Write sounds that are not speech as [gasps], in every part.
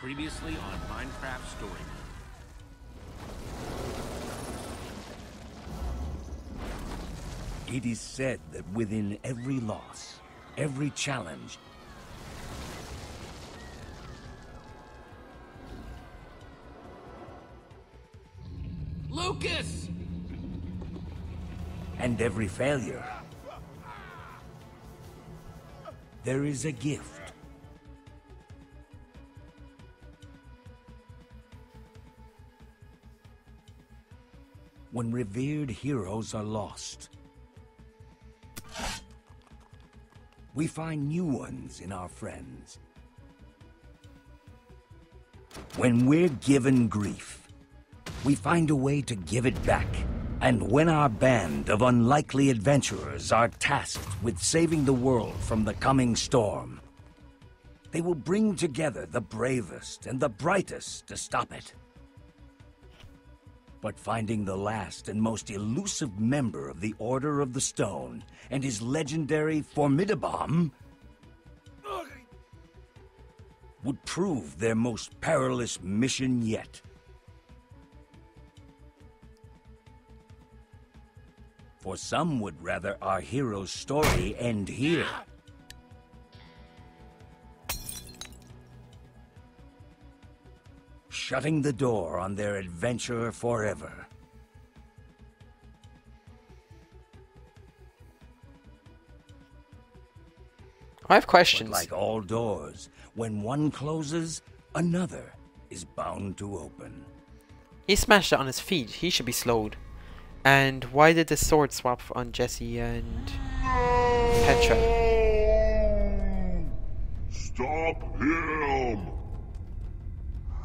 Previously on Minecraft Story Mode. It is said that within every loss, every challenge, Lucas! and every failure, there is a gift. When revered heroes are lost, we find new ones in our friends. When we're given grief, we find a way to give it back. And when our band of unlikely adventurers are tasked with saving the world from the coming storm, they will bring together the bravest and the brightest to stop it. But finding the last and most elusive member of the Order of the Stone and his legendary Formidi-Bomb would prove their most perilous mission yet. For some would rather our hero's story end here. Shutting the door on their adventure forever. I have questions. But questions. like all doors, when one closes, another is bound to open. He smashed it on his feet. He should be slowed. And why did the sword swap on Jesse and Petra? Stop him!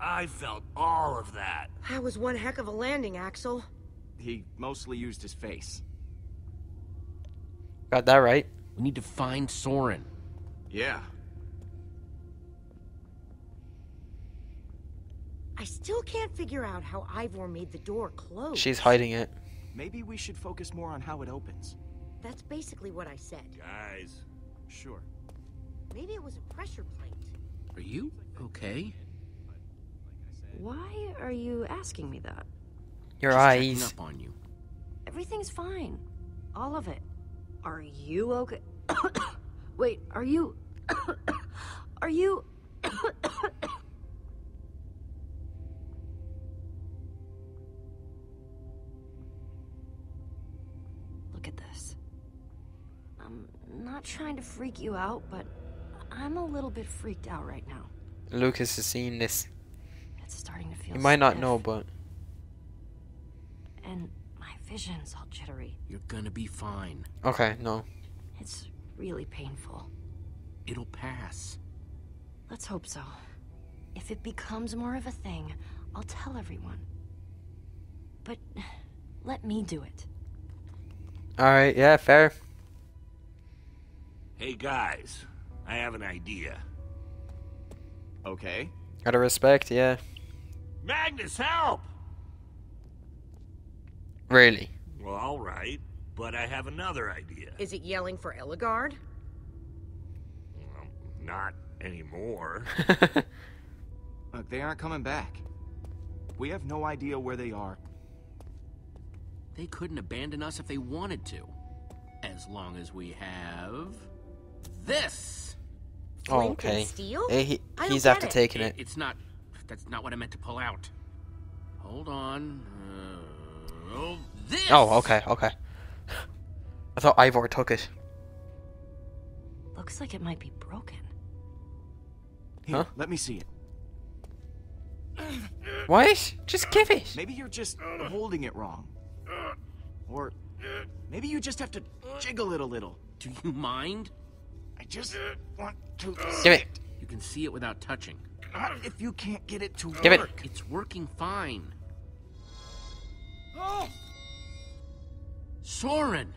I felt all of that. That was one heck of a landing, Axel. He mostly used his face. Got that right. We need to find Soren. Yeah. I still can't figure out how Ivor made the door close. She's hiding it. Maybe we should focus more on how it opens. That's basically what I said. Guys, Sure. Maybe it was a pressure plate. Are you okay? Why are you asking me that? Your Just checking eyes. up on you. Everything's fine. All of it. Are you okay? [coughs] Wait, are you. [coughs] are you. [coughs] Look at this. I'm not trying to freak you out, but I'm a little bit freaked out right now. Lucas is seeing this. It's starting to feel You might not stiff, know, but And my vision's all jittery. You're gonna be fine. okay, no. It's really painful. It'll pass. Let's hope so. If it becomes more of a thing, I'll tell everyone. But let me do it. All right, yeah, fair. hey guys, I have an idea. Okay. Gotta respect, yeah. Magnus, help! Really. Well, alright, but I have another idea. Is it yelling for Ellegaard? Well, not anymore. [laughs] Look, they aren't coming back. We have no idea where they are. They couldn't abandon us if they wanted to. As long as we have... This! oh, okay. steel? Eh, he, he's after it. taking It- it. It's not... That's not what I meant to pull out. Hold on. Uh, oh, this! Oh, okay, okay. I thought Ivor took it. Looks like it might be broken. Here, Huh? let me see it. What? Just give it. Maybe you're just holding it wrong. Or maybe you just have to jiggle it a little. Do you mind? I just want to Give it. You can see it without touching. Not if you can't get it to Give it. work. It's working fine. Oh. Soren!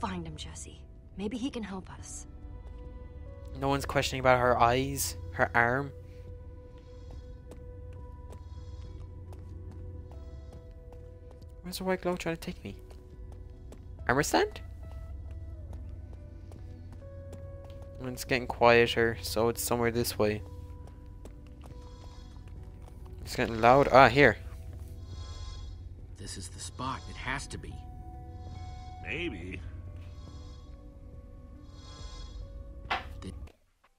Find him, Jesse. Maybe he can help us. No one's questioning about her eyes, her arm. Where's the white glow trying to take me? Armor stand? It's getting quieter, so it's somewhere this way. It's getting loud. Ah, here. This is the spot. It has to be. Maybe.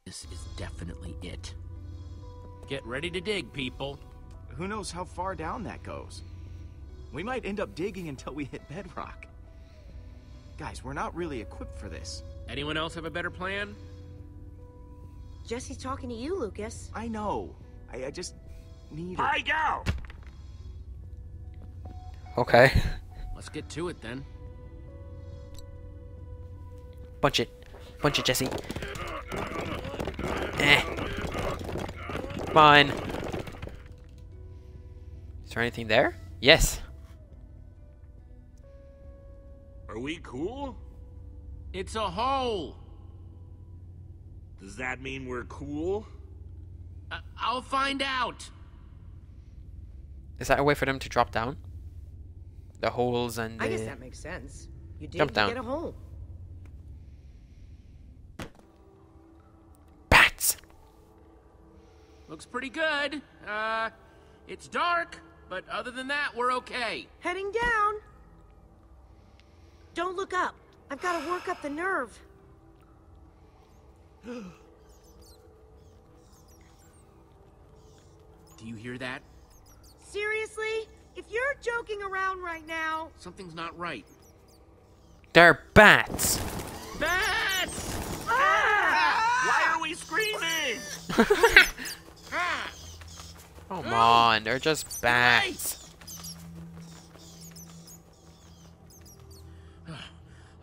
This is definitely it. Get ready to dig, people. Who knows how far down that goes? We might end up digging until we hit bedrock. Guys, we're not really equipped for this. Anyone else have a better plan? Jesse's talking to you, Lucas. I know. I, I just need a- I go! Okay. Let's get to it then. Bunch it. Bunch it, Jesse. Eh. Come on. Is there anything there? Yes. Are we cool? It's a hole! Does that mean we're cool? I- I'll find out! Is that a way for them to drop down? The holes and the... I guess that makes sense. You dig, Jump you down. get a hole. bats! Looks pretty good. Uh, it's dark, but other than that, we're okay. Heading down. Don't look up. I've got to work up the nerve. [gasps] Do you hear that? Seriously? If you're joking around right now, Something's not right. They're bats! Bats! Ah! Ah! Why are we screaming? [laughs] Come on, they're just bats. [sighs]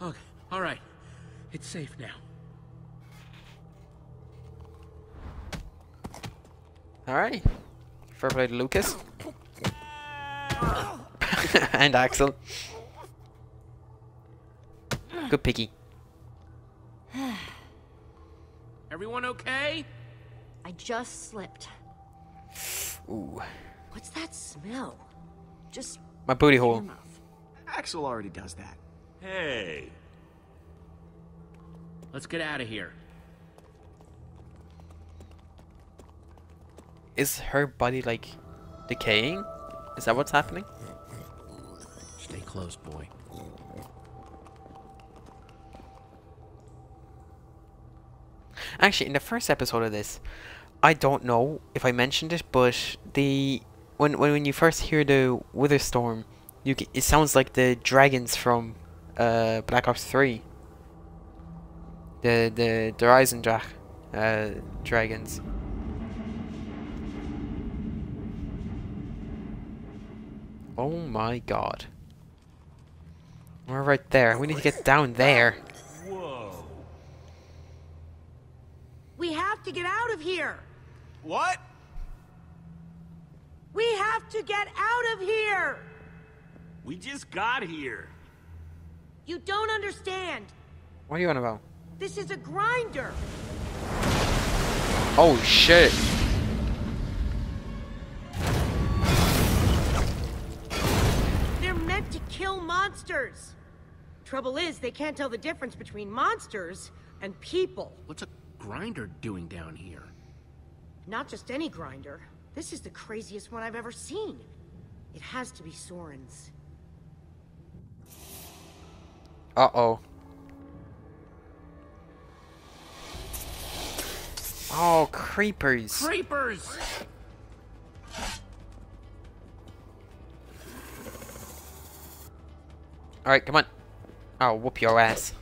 Okay, alright. It's safe now. Alright. Fair play to Lucas. [laughs] and Axel. Good piggy. Everyone okay? I just slipped. Ooh. what's that smell? Just My booty hole. Axel already does that. Hey. Let's get out of here. Is her body like decaying? Is that what's happening? Stay close, boy. Actually, in the first episode of this, I don't know if I mentioned it, but the when when, when you first hear the Wither Storm, you it sounds like the dragons from uh, Black Ops Three. The the the Eisendrach uh, dragons. Oh my god. We're right there. We need to get down there. Whoa. We have to get out of here. What? We have to get out of here. We just got here. You don't understand. What are you on about? This is a grinder. Oh shit! To kill monsters. Trouble is, they can't tell the difference between monsters and people. What's a grinder doing down here? Not just any grinder. This is the craziest one I've ever seen. It has to be Soren's. Uh oh. Oh, creepers. Creepers! Alright, come on. I'll whoop your ass.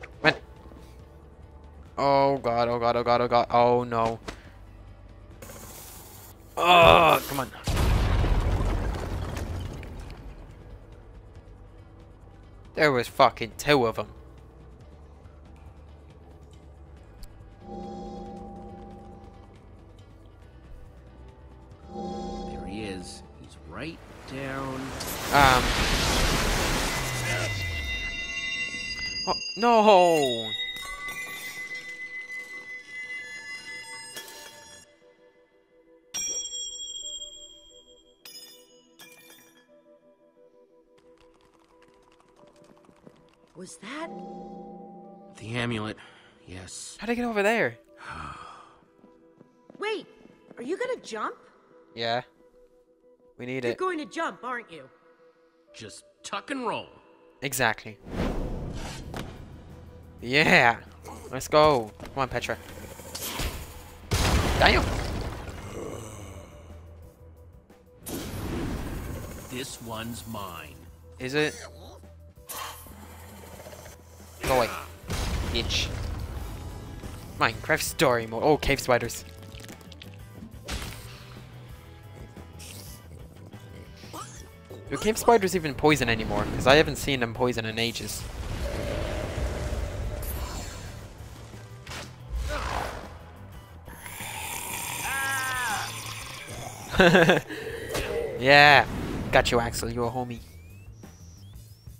Come on. Oh god, oh god, oh god, oh god. Oh no. Oh, come on. There was fucking two of them. There he is. He's right down. Um. No! Was that? The amulet. Yes. How'd I get over there? [gasps] Wait, are you gonna jump? Yeah. We need You're it. going to jump, aren't you? Just tuck and roll. Exactly. Yeah! Let's go. Come on, Petra. Damn! This one's mine. Is it? Go away. Bitch. Minecraft story mode. Oh, cave spiders. Do cave spiders even poison anymore? Because I haven't seen them poison in ages. [laughs] yeah. Got you, Axel. You're a homie.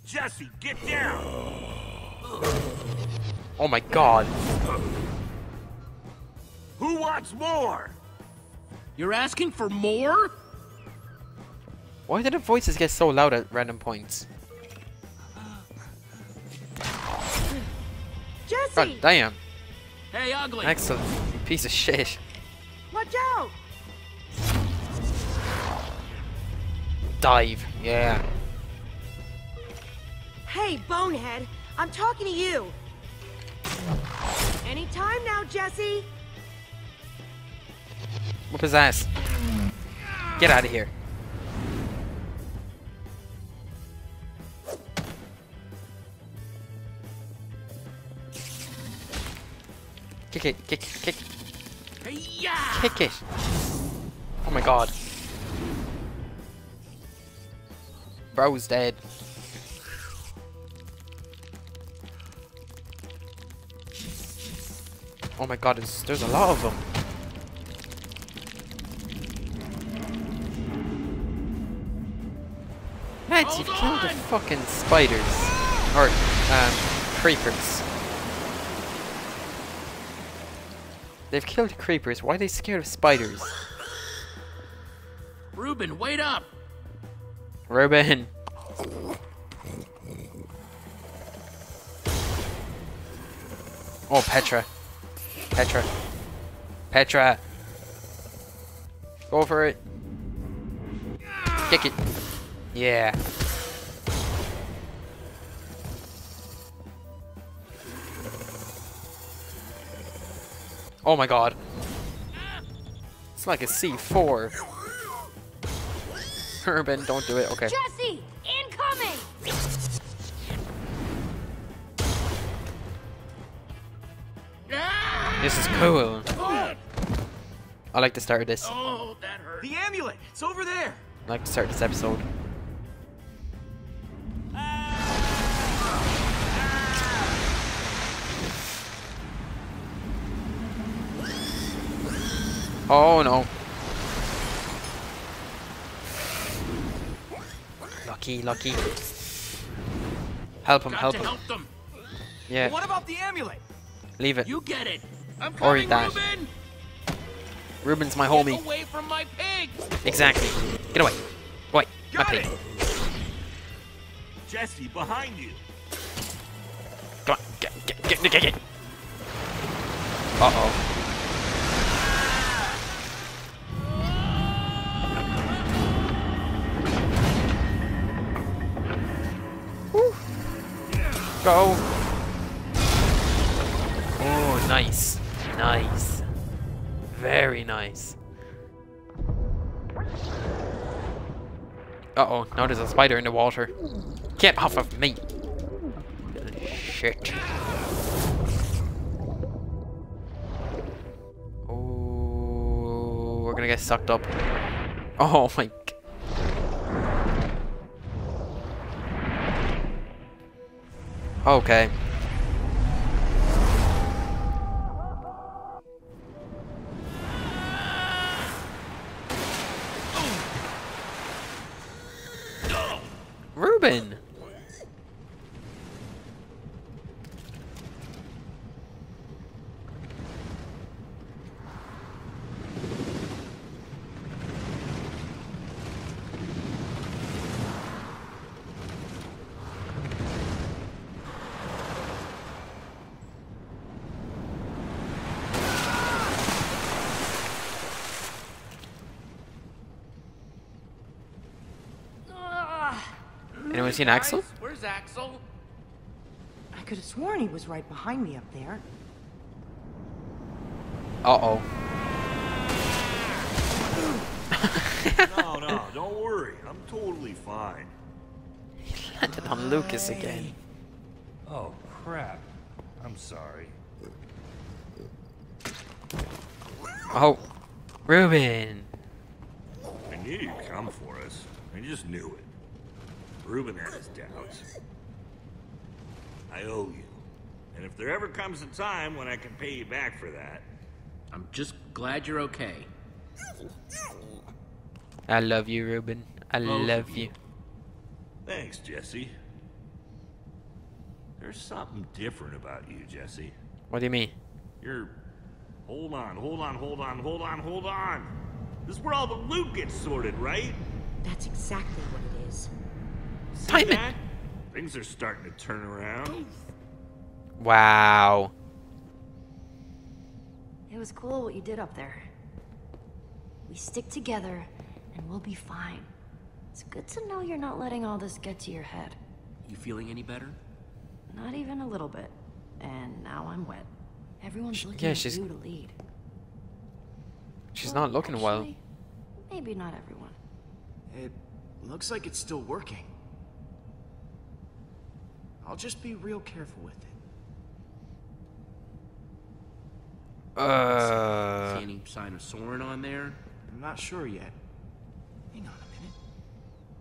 Jesse, get down! Oh my god. Who wants more? You're asking for more? Why did the voices get so loud at random points? Jesse! God damn. Hey, ugly. Excellent. Piece of shit. Watch out! Dive. Yeah. Hey, bonehead, I'm talking to you. Anytime now, Jesse. Whoop his ass. Get out of here. Kick it, kick, kick, kick it. Oh my god. Bro's dead. Oh my god, there's, there's a lot of them. Hold you've killed the fucking spiders. Or, um, creepers. They've killed creepers. Why are they scared of spiders? Reuben, wait up! Reuben. Oh, Petra. Petra. Petra. Go for it. Kick it. Yeah. Oh my god. It's like a C4. Urban, don't do it. Okay. Jesse, incoming! This is cool. I like the start of this. Oh, that hurt. The amulet! It's over there! like to start this episode. Oh no. Lucky, lucky. Help him, help him. help them. Yeah, What about the amulet? leave it. You get it. I'm Or eat coming, that. Reuben. Reuben's my Get homie. away from my pig. Exactly. Get away. Away. My pig. it! Jesse, behind you. Come on. Get, get, get, get, get. Uh-oh. Woo. Go. Oh, nice. Nice. Very nice. Uh-oh, now there's a spider in the water. Get off of me. Shit. Oh, we're gonna get sucked up. Oh my. Okay. Seen Axel? Where's Axel? I could have sworn he was right behind me up there. Uh-oh. No, no, don't worry. I'm totally fine. He landed on Lucas again. Oh, crap. I'm sorry. Oh. Reuben! I knew you'd come for us. I just knew it. Reuben had his doubts. I owe you. And if there ever comes a time when I can pay you back for that, I'm just glad you're okay. I love you, Reuben. I Both love you. you. thanks, Jesse. There's something different about you, Jesse. What do you mean? You're. Hold on, hold on, hold on, hold on, hold on. This is where all the loot gets sorted, right? That's exactly what it is. See Timon. that? Things are starting to turn around. Wow. It was cool what you did up there. We stick together, and we'll be fine. It's good to know you're not letting all this get to your head. You feeling any better? Not even a little bit. And now I'm wet. Everyone's looking yeah, at she's- you to lead. She's Well, not looking well. Maybe not everyone. It looks like it's still working. I'll just be real careful with it. Uh. See any sign of Soren on there? I'm not sure yet. Hang on a minute.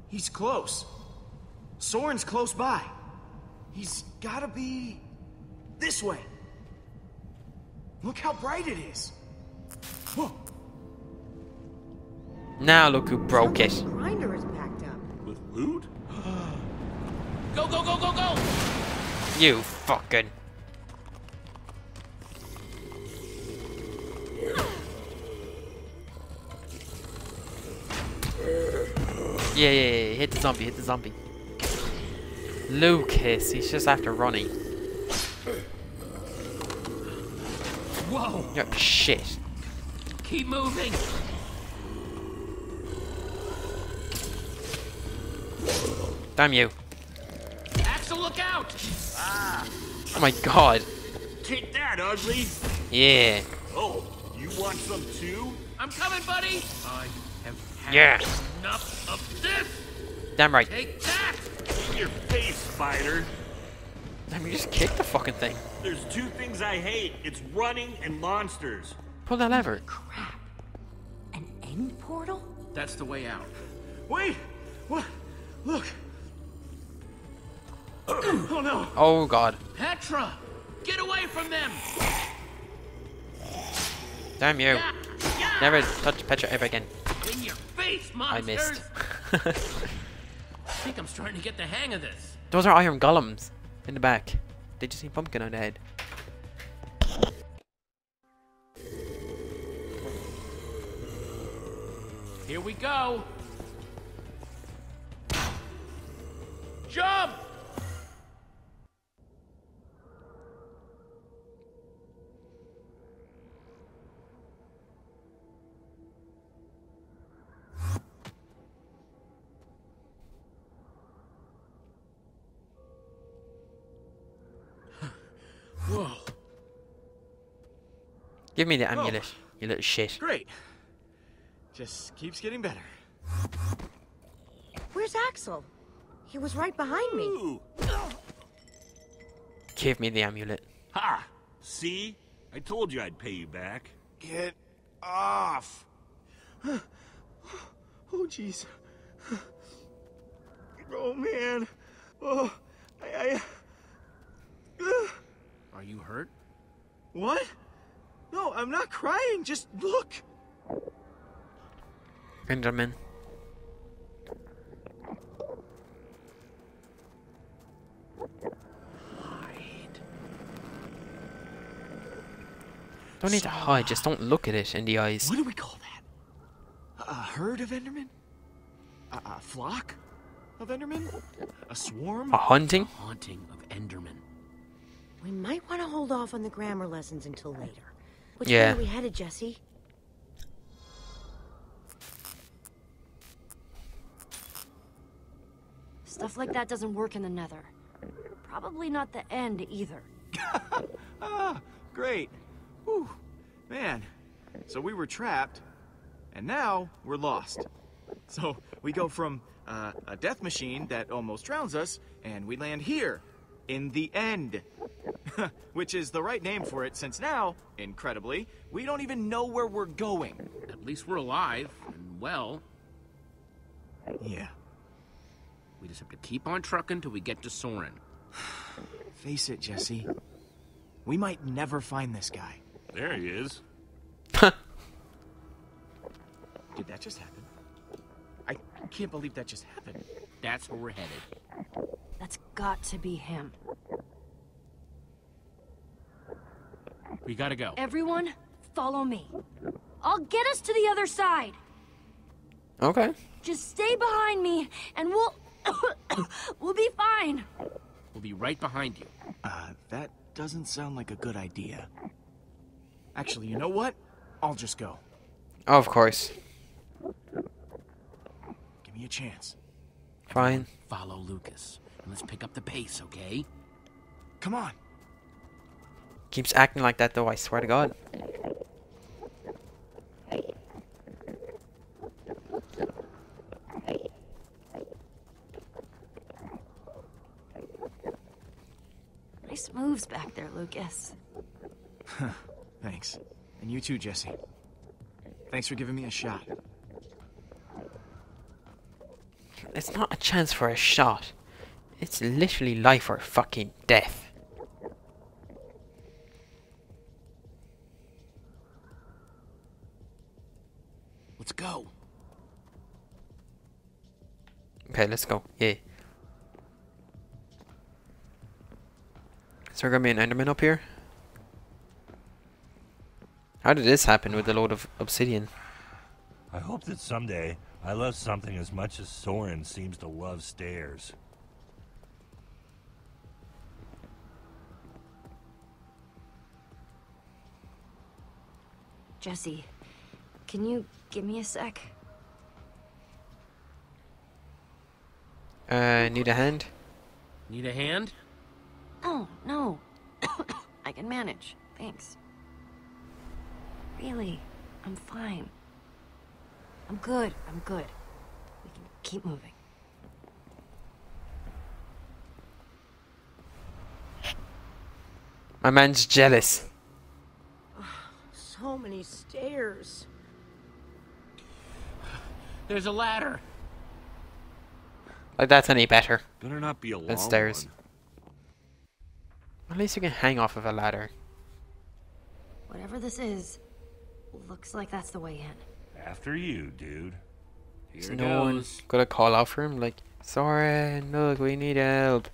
He's close. Soren's close by. He's gotta be this way. Look how bright it is. Whoa. Now look who broke Sounds it. like the grinder is packed up. With loot? Go, go, go, go, go! You fucking. Yeah, yeah, yeah, hit the zombie, hit the zombie. Lucas, he's just after running. Whoa! Oh, shit. Keep moving! Damn you. Axel, look out! Oh my god. Take that, ugly! Yeah. Oh, you want some too? I'm coming, buddy! I have had Yeah. enough of this! Damn right. Take that! In your face, spider! Damn, you just kicked the fucking thing. There's two things I hate. It's running and monsters. Pull that lever. Crap. An end portal? That's the way out. Wait! What? Look! Oh no! Oh god. Petra! Get away from them! Damn you. Yeah, yeah. Never touch Petra ever again. In your face, I missed. [laughs] I think I'm starting to get the hang of this. Those are iron golems in the back. They just need pumpkin on the head. Here we go. Jump! Give me the amulet, you little shit. Great. Just keeps getting better. Where's Axel? He was right behind me. Give me the amulet. Ha! See? I told you I'd pay you back. Get off! [sighs] Oh, jeez. [sighs] Oh, man. Oh, I, I... [sighs] Are you hurt? What? No, I'm not crying. Just look. Gentlemen. Hide. Don't need to hide, just don't look at it in the eyes. What do we call that? A, a herd of Endermen? A, a flock of Endermen? A swarm? A hunting? Haunting of Enderman. We might want to hold off on the grammar lessons until later. Which Yeah. way are we headed, Jesse? Stuff like that doesn't work in the nether. Probably not the end either. [laughs] Ah, great. Whew. Man, so we were trapped, and now we're lost. So we go from uh, a death machine that almost drowns us, and we land here, in the end. [laughs] Which is the right name for it, since now, incredibly, we don't even know where we're going. At least we're alive and well. Yeah, We just have to keep on trucking till we get to Soren. [sighs] face it, Jesse. We might never find this guy. There he is. Did that just happen? I can't believe that just happened. That's where we're headed. That's got to be him. We gotta go. Everyone, follow me. I'll get us to the other side. Okay. Just stay behind me, and we'll [coughs] we'll be fine. We'll be right behind you. Uh, that doesn't sound like a good idea. Actually, you know what? I'll just go. Oh, Of course. Give me a chance. Fine. Follow Lucas. And let's pick up the pace, okay? Come on. Keeps acting like that though, I swear to God. Nice moves back there, Lucas. Thanks. And you too, Jesse. Thanks for giving me a shot. It's not a chance for a shot. It's literally life or fucking death. Let's go. Okay, let's go. Yeah. Is there gonna be an Enderman up here? How did this happen with a load of obsidian? I hope that someday I love something as much as Soren seems to love stairs. Jesse, can you give me a sec? Uh, need a hand? Need a hand? Oh, no. [coughs] I can manage. Thanks. Really, I'm fine. I'm good. I'm good. We can keep moving. My man's jealous. So many stairs. There's a ladder. Like that's any better. Better not be a long Than stairs. one. At least you can hang off of a ladder. Whatever this is, looks like that's the way in. After you, dude. Here Is it no one goes. gonna call out for him? Like, sorry, look, we need help.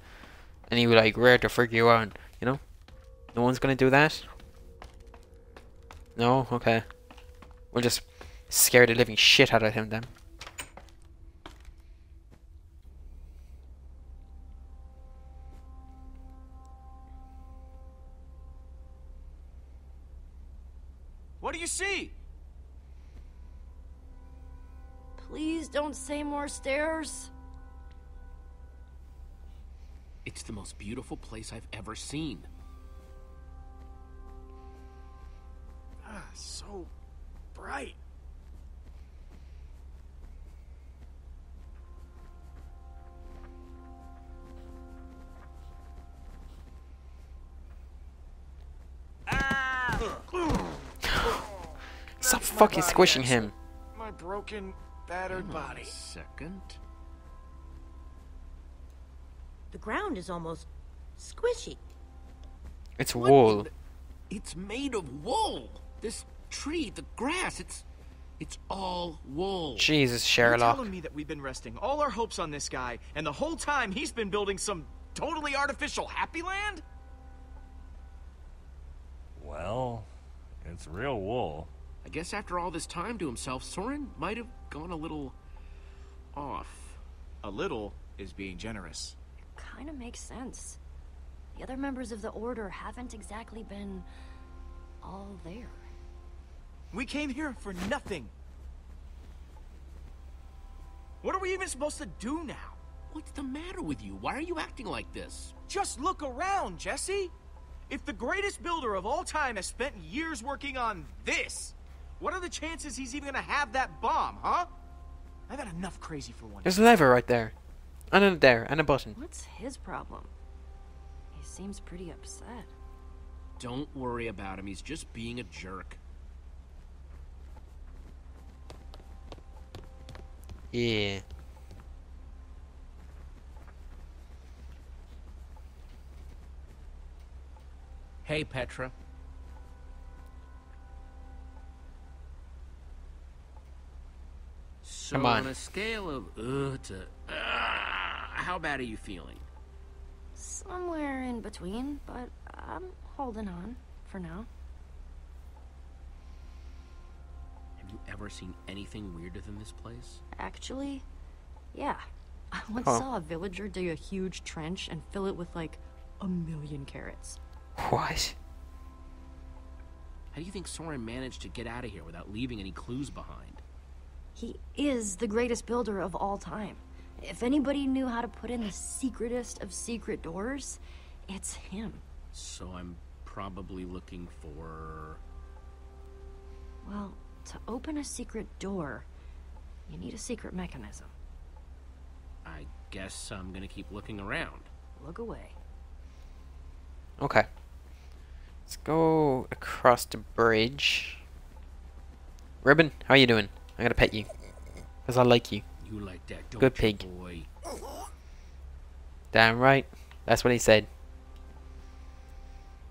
And he would like, where the frick you on? You know? No one's gonna do that? No? Okay. We'll just scare the living shit out of him then. What do you see? Please don't say more stairs. It's the most beautiful place I've ever seen. So bright. Stop fucking squishing him. My broken, battered body. Second. The ground is almost squishy. It's What wool. It's made of wool. This tree, the grass, it's it's all wool. Jesus, Sherlock. You're Sherlock. telling me that we've been resting all our hopes on this guy, and the whole time he's been building some totally artificial happy land? Well, it's real wool. I guess after all this time to himself, Soren might have gone a little off. A little is being generous. It Kinda makes sense. The other members of the Order haven't exactly been... all there. We came here for nothing. What are we even supposed to do now? What's the matter with you? Why are you acting like this? Just look around, Jesse. If the greatest builder of all time has spent years working on this, what are the chances he's even gonna have that bomb, huh? I got enough crazy for one. There's a lever right there. And a there, and a button. What's his problem? He seems pretty upset. Don't worry about him. He's just being a jerk. Yeah. Hey, Petra. So Come on. on a scale of uh to uh, how bad are you feeling? Somewhere in between, but I'm holding on for now. Have you ever seen anything weirder than this place? Actually, yeah. [laughs] I once Oh. saw a villager dig a huge trench and fill it with like a million carrots. What? How do you think Soren managed to get out of here without leaving any clues behind? He is the greatest builder of all time. If anybody knew how to put in the secretest of secret doors, it's him. So I'm probably looking for Well, to open a secret door, you need a secret mechanism. I guess I'm gonna keep looking around. Look away. Okay. Let's go across the bridge. Ribbon, how are you doing? I'm gonna pet you. Because I like you. You like that, don't Good pig. boy? Damn right. That's what he said.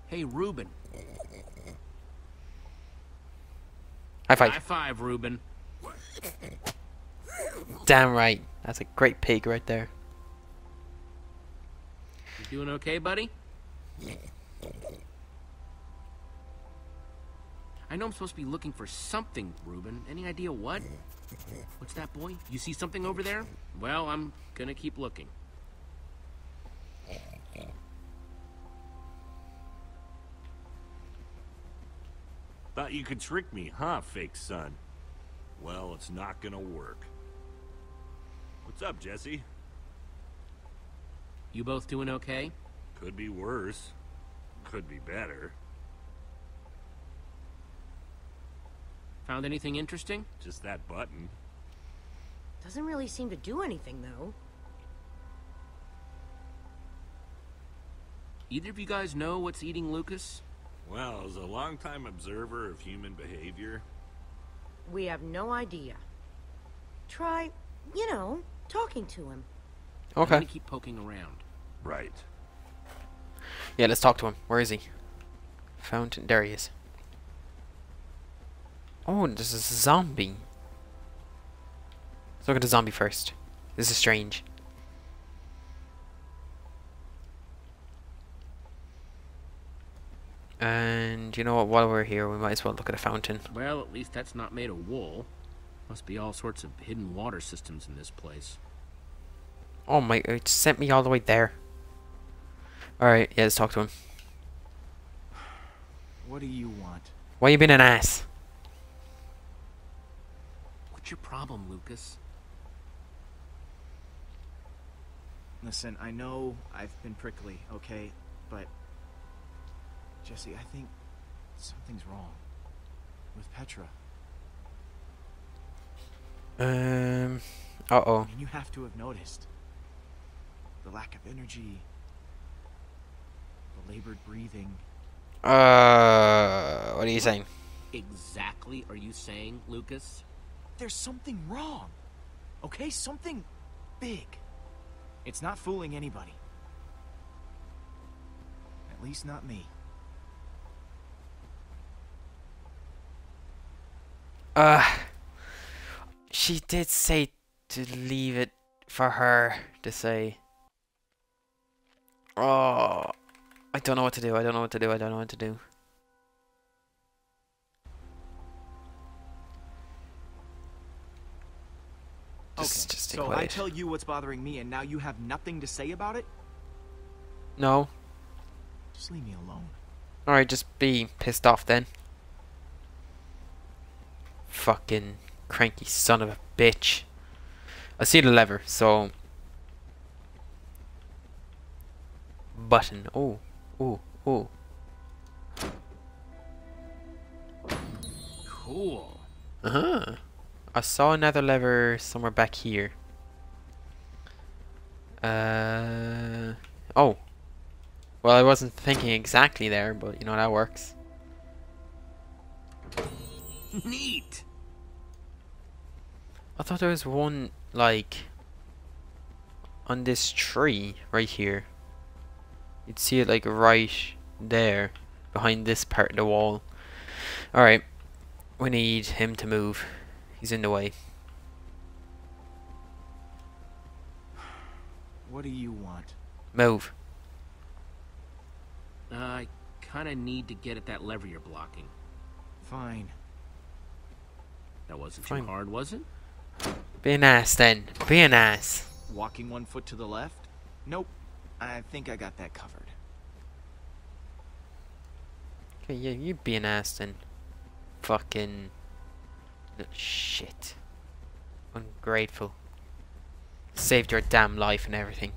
Hey, Reuben. High five. High five, Reuben. Damn right. That's a great pig right there. You doing okay, buddy? I know I'm supposed to be looking for something, Reuben. Any idea what? What's that, boy? You see something over there? Well, I'm gonna keep looking. Thought you could trick me, huh, fake son? Well, it's not gonna work. What's up, Jesse? You both doing okay? Could be worse. Could be better. Found anything interesting? Just that button. Doesn't really seem to do anything, though. Either of you guys know what's eating Lucas? Well, as a longtime observer of human behavior, We have no idea. Try, you know, talking to him. Okay. I'm Okay. gonna keep poking around. right. Yeah, let's talk to him. Where is he? Fountain. There he is. Oh, this is a zombie. Let's look at the zombie first. This is strange. And you know what? While we're here, we might as well look at a fountain. Well, at least that's not made of wool. Must be all sorts of hidden water systems in this place. Oh my! It sent me all the way there. All right, yeah, let's talk to him. What do you want? Why you been an ass? What's your problem, Lucas? Listen, I know I've been prickly, okay? But. Jesse, I think something's wrong. With Petra. Um. Uh oh. I mean, you have to have noticed. The lack of energy. The labored breathing. Uh. What are you saying? Exactly are you saying, Lucas? There's something wrong. Okay? Something big. It's not fooling anybody. At least not me. Uh. She did say to leave it for her to say. Oh, I don't know what to do. I don't know what to do. I don't know what to do. Just, okay, just so I tell you what's bothering me, and now you have nothing to say about it? No. Just leave me alone. Alright, just be pissed off then. Fucking cranky son of a bitch. I see the lever, so. Button. Oh, oh, oh. Cool. Uh huh. I saw another lever somewhere back here. Uh. Oh. Well, I wasn't thinking exactly there, but you know that works. Neat. I thought there was one like on this tree right here. You'd see it like right there behind this part of the wall. Alright. We need him to move. He's in the way. What do you want? Move. Uh, I kind of need to get at that lever you're blocking. Fine. That wasn't Fine. too hard, was it? Be an ass then. Be an ass. Walking one foot to the left? Nope. I think I got that covered. Okay, yeah, you be an ass then. Fucking shit. Ungrateful. Saved your damn life and everything.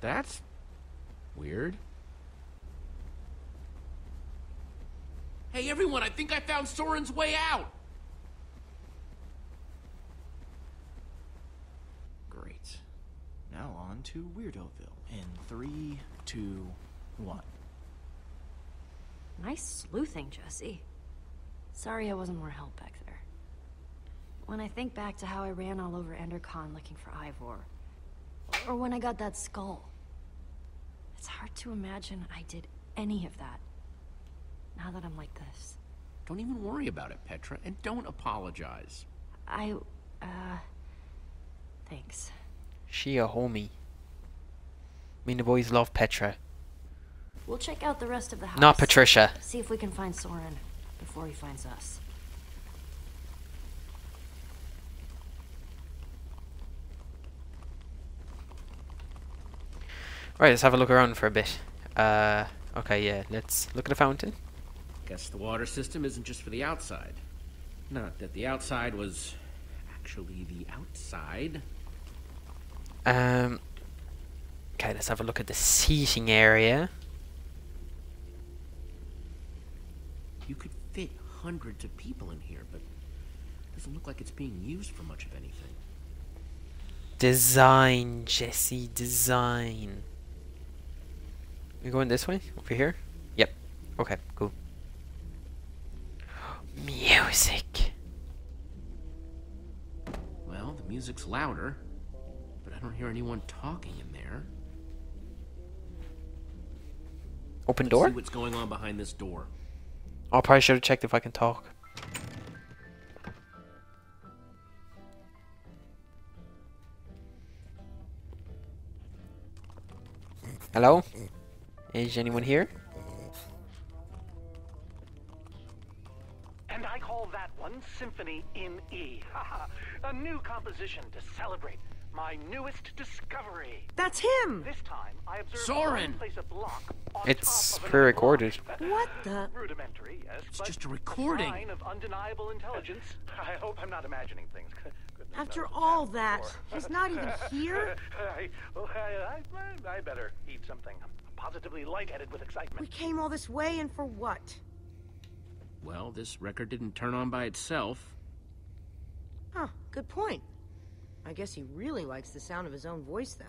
That's weird. Hey everyone, I think I found Soren's way out! Great. Now on to Weirdoville in three, two, one. Nice sleuthing, Jesse. Sorry I wasn't more help back there. When I think back to how I ran all over Endercon looking for Ivor, or when I got that skull, it's hard to imagine I did any of that. Now that I'm like this. Don't even worry about it, Petra, and don't apologize. I, uh... Thanks. She a homie. Me and the boys love Petra. We'll check out the rest of the house. Not Patricia. See if we can find Soren before he finds us. Right, let's have a look around for a bit. Uh, okay, yeah, let's look at the fountain. Guess the water system isn't just for the outside. Not that the outside was actually the outside. Um, okay, let's have a look at the seating area. You could fit hundreds of people in here, but it doesn't look like it's being used for much of anything. Design, Jesse, design. We going this way? Over here? Yep. Okay, cool. Music. Well, the music's louder, but I don't hear anyone talking in there. Open Let's door? see what's going on behind this door. I probably should have checked if I can talk. Hello? Is anyone here? Symphony in E. Haha, A new composition to celebrate my newest discovery. That's him! This time, I observed Soren! place a block on It's top of another pre-recorded. What the- Rudimentary, yes, It's but just a recording. sign of undeniable intelligence. [laughs] I hope I'm not imagining things. Goodness After all that, he's not even [laughs] here? I, I, I, I better eat something. I'm positively lightheaded with excitement. We came all this way and for what? Well, this record didn't turn on by itself. Huh, good point. I guess he really likes the sound of his own voice then.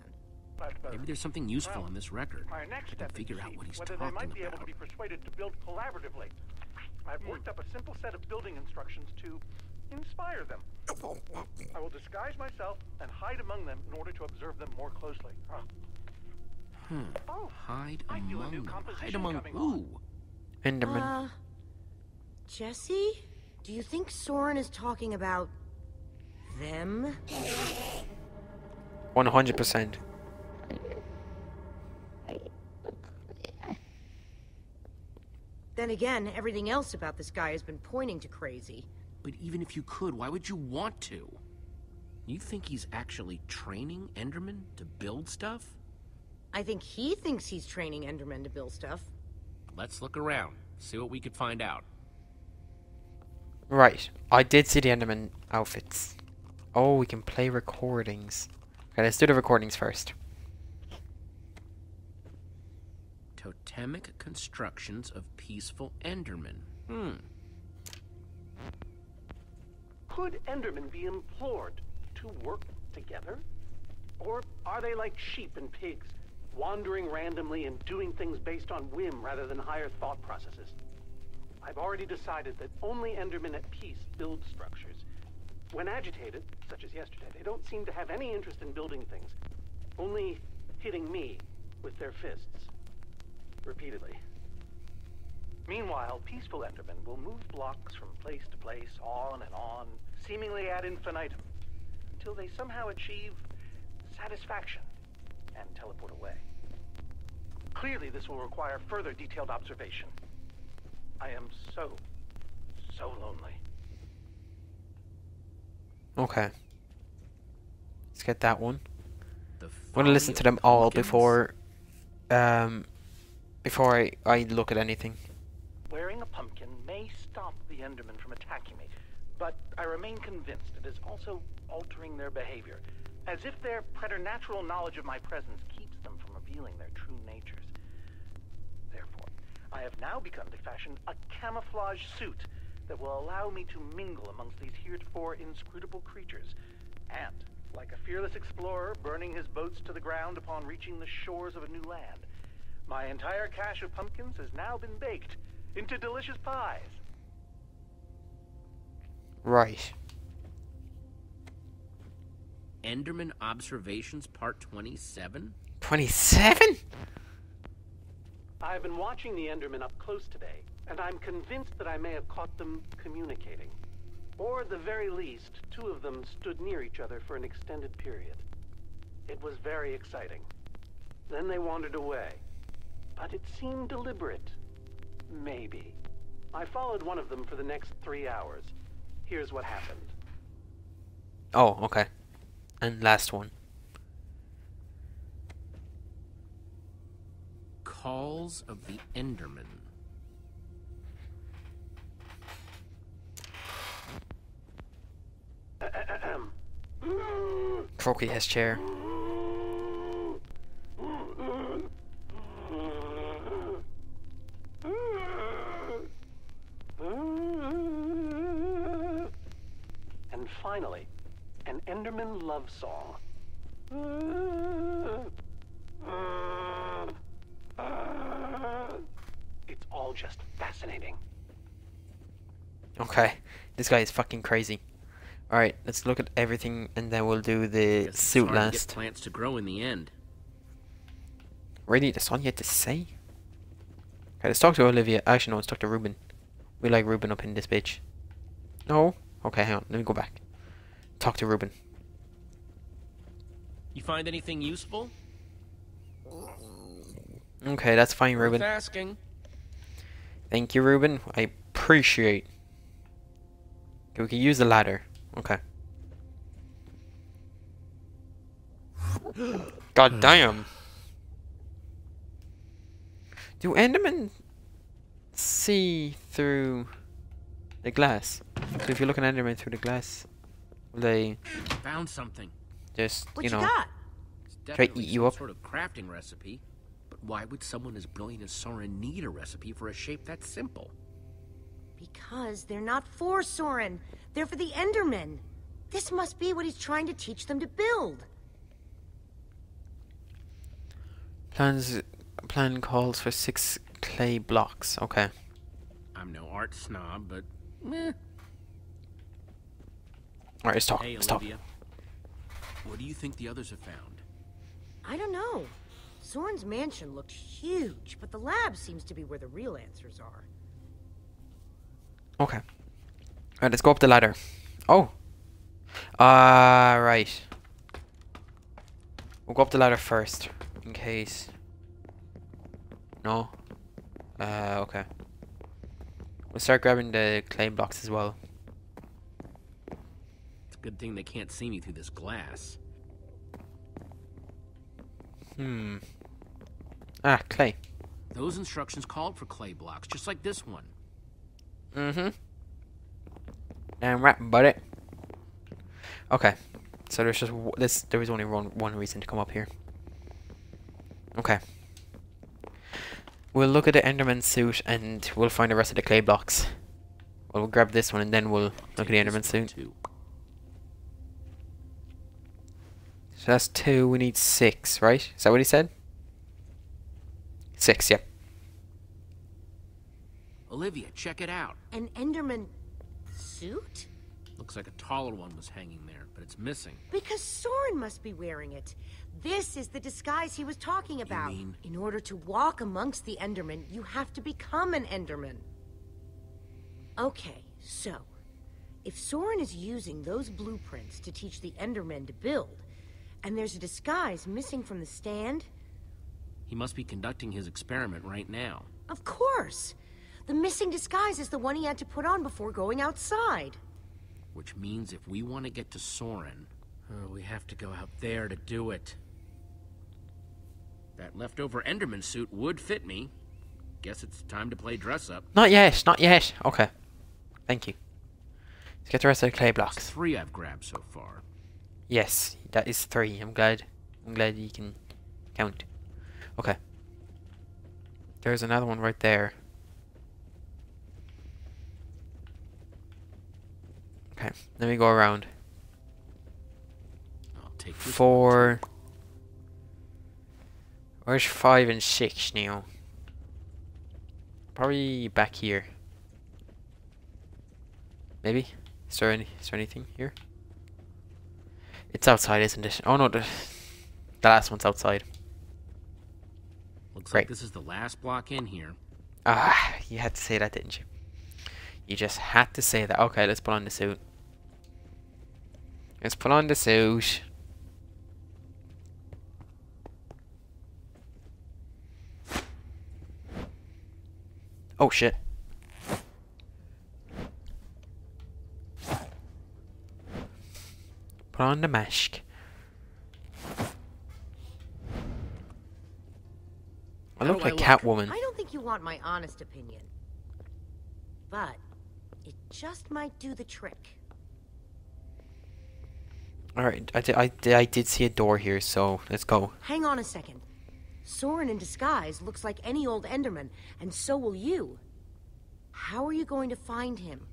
Maybe there's something useful Well, on this record. My next I can step is figure to out what he's whether talking they might be able to be persuaded to build collaboratively. I've worked up a simple set of building instructions to inspire them. I will disguise myself and hide among them in order to observe them more closely. Ah. Hmm. Oh, Hide I feel a among new them. Hide among coming who? on. Enderman. Uh, Jesse? Do you think Soren is talking about them? 100%. Then again, everything else about this guy has been pointing to crazy. But even if you could, why would you want to? You think he's actually training Enderman to build stuff? I think he thinks he's training Endermen to build stuff. Let's look around, see what we could find out. Right. I did see the Enderman outfits. Oh, we can play recordings. Okay, let's do the recordings first. Totemic constructions of peaceful Endermen. Hmm. Could Endermen be implored to work together? Or are they like sheep and pigs, wandering randomly and doing things based on whim rather than higher thought processes? I've already decided that only Endermen at peace build structures. When agitated, such as yesterday, they don't seem to have any interest in building things, only hitting me with their fists. Repeatedly. Meanwhile, peaceful Endermen will move blocks from place to place, on and on, seemingly ad infinitum, until they somehow achieve satisfaction and teleport away. Clearly, this will require further detailed observation. I am so, so lonely. Okay. Let's get that one. I'm gonna listen to them all pumpkins? before, um, before I, I look at anything. Wearing a pumpkin may stop the Endermen from attacking me, but I remain convinced it is also altering their behavior, as if their preternatural knowledge of my presence keeps them from revealing their true natures. Therefore, I have now begun to fashion a camouflage suit that will allow me to mingle amongst these heretofore inscrutable creatures, and, like a fearless explorer burning his boats to the ground upon reaching the shores of a new land, my entire cache of pumpkins has now been baked into delicious pies. Right. Enderman Observations Part 27? 27? I've been watching the Endermen up close today, and I'm convinced that I may have caught them communicating. Or at the very least, two of them stood near each other for an extended period. It was very exciting. Then they wandered away. But it seemed deliberate. Maybe. I followed one of them for the next three hours. Here's what happened. Oh, okay. And last one. Calls of the Enderman. Croaky has chair. And finally, an Enderman love song. It's all just fascinating. Okay. This guy is fucking crazy. Alright, let's look at everything and then we'll do the Guess it's suit hard to get last. plants to grow in the end. Really, that's all you had to say? Okay, let's talk to Olivia. Actually, no, let's talk to Reuben. We like Reuben up in this bitch. No? Okay, hang on. Let me go back. Talk to Reuben. You find anything useful? Okay, that's fine, Worth Reuben. asking. Thank you, Reuben. I appreciate. Okay, we can use the ladder. Okay. God hmm. damn. Do Endermen see through the glass? So if you look at Enderman through the glass, they Found something. just, What you you, know, got? Try to eat you up? sort of crafting recipe. But why would someone as brilliant as Soren need a recipe for a shape that simple? Because they're not for Soren. They're for the Endermen. This must be what he's trying to teach them to build. plans plan calls for six clay blocks. Okay. I'm no art snob, but meh. Alright, let's talk. Hey, let's talk. What do you think the others have found? I don't know. Soren's mansion looked huge, but the lab seems to be where the real answers are. Okay. Alright, let's go up the ladder. Oh. Uh, right. We'll go up the ladder first, in case. No? Uh, okay. We'll start grabbing the clay blocks as well. It's a good thing they can't see me through this glass. Hmm. Ah, clay. Those instructions called for clay blocks, just like this one. Mm-hmm. And rap about it. Okay. So there's just w- this. There was only one one reason to come up here. Okay. We'll look at the Enderman suit and we'll find the rest of the clay blocks. Well, we'll grab this one and then we'll look at the Enderman suit. too. So that's two. We need six, right? Is that what he said? Six. Yep. Olivia, check it out. An Enderman suit? Looks like a taller one was hanging there, but it's missing. Because Soren must be wearing it. This is the disguise he was talking about. You mean- In order to walk amongst the Endermen, you have to become an Enderman. Okay, so if Soren is using those blueprints to teach the Endermen to build, and there's a disguise missing from the stand, He must be conducting his experiment right now. of course. The missing disguise is the one he had to put on before going outside. Which means if we want to get to Soren, oh, we have to go out there to do it. That leftover Enderman suit would fit me. Guess it's time to play dress up. Not yet. Not yet. Okay. Thank you. Let's get the rest of the clay That's blocks. three I've grabbed so far. Yes, that is three. I'm glad. I'm glad you can count. Okay. There's another one right there. Okay, let me go around. I'll take Four. Where's five and six now? Probably back here. Maybe? Is there any is there anything here? It's outside, isn't it? Oh no, the the last one's outside. Looks Great. like this is the last block in here. Ah, you had to say that, didn't you? You just had to say that. Okay, let's put on the suit. Let's put on the suit. Oh shit. Put on the mask. I look like? Catwoman. I don't think you want my honest opinion. But it just might do the trick. Alright, I, di- I, di- I did see a door here, so let's go. Hang on a second. Soren in disguise looks like any old Enderman, and so will you. How are you going to find him?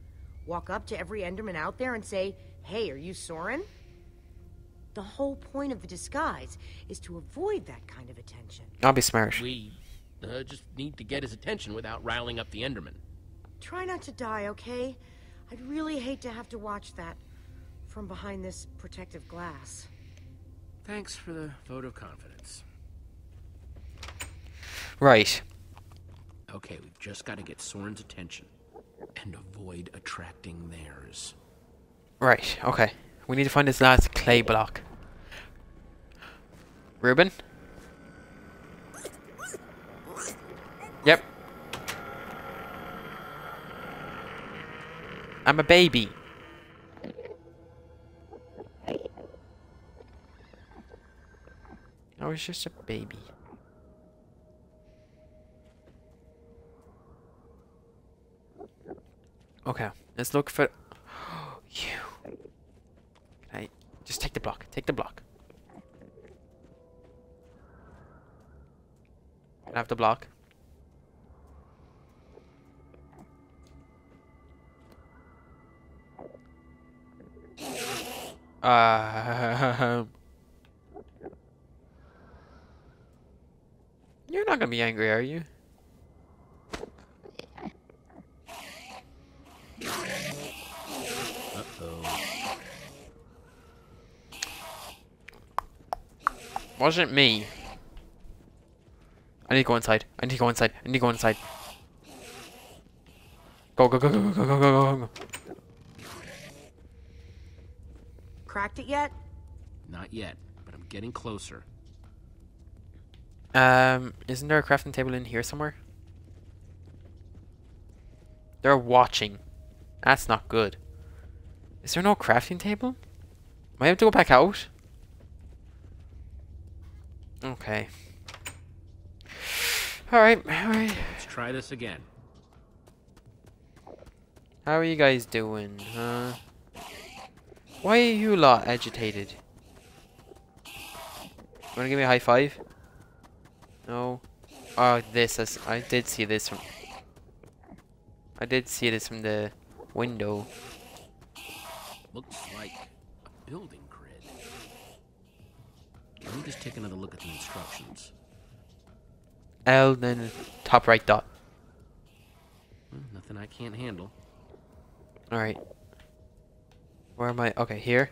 Walk up to every Enderman out there and say, Hey, are you Soren? The whole point of the disguise is to avoid that kind of attention. I'll be smart. We uh, just need to get his attention without riling up the Enderman. Try not to die, okay? I'd really hate to have to watch that from behind this protective glass. Thanks for the vote of confidence. Right. Okay, we've just got to get Soren's attention and avoid attracting theirs. Right, okay. We need to find this last clay block. Reuben? Yep. I'm a baby. I was just a baby. Okay, let's look for [gasps] you. Just take the block? Take the block. I have the block? Uh, [laughs] you're not gonna be angry, are you? Uh-oh. Wasn't me. I need to go inside. I need to go inside. I need to go inside. Go, go, go, go, go, go, go, go, go, go. Cracked it yet? Not yet, but I'm getting closer. Um, isn't there a crafting table in here somewhere? They're watching. That's not good. Is there no crafting table? Might have to go back out. Okay. Alright, alright. Let's try this again. How are you guys doing, huh? Why are you lot agitated? Wanna give me a high five? No. Oh, this is, I did see this from. I did see this from the window. Looks like a building. Let me just take another look at the instructions. L, then top right dot. Hmm, nothing I can't handle. Alright. Where am I? Okay, here.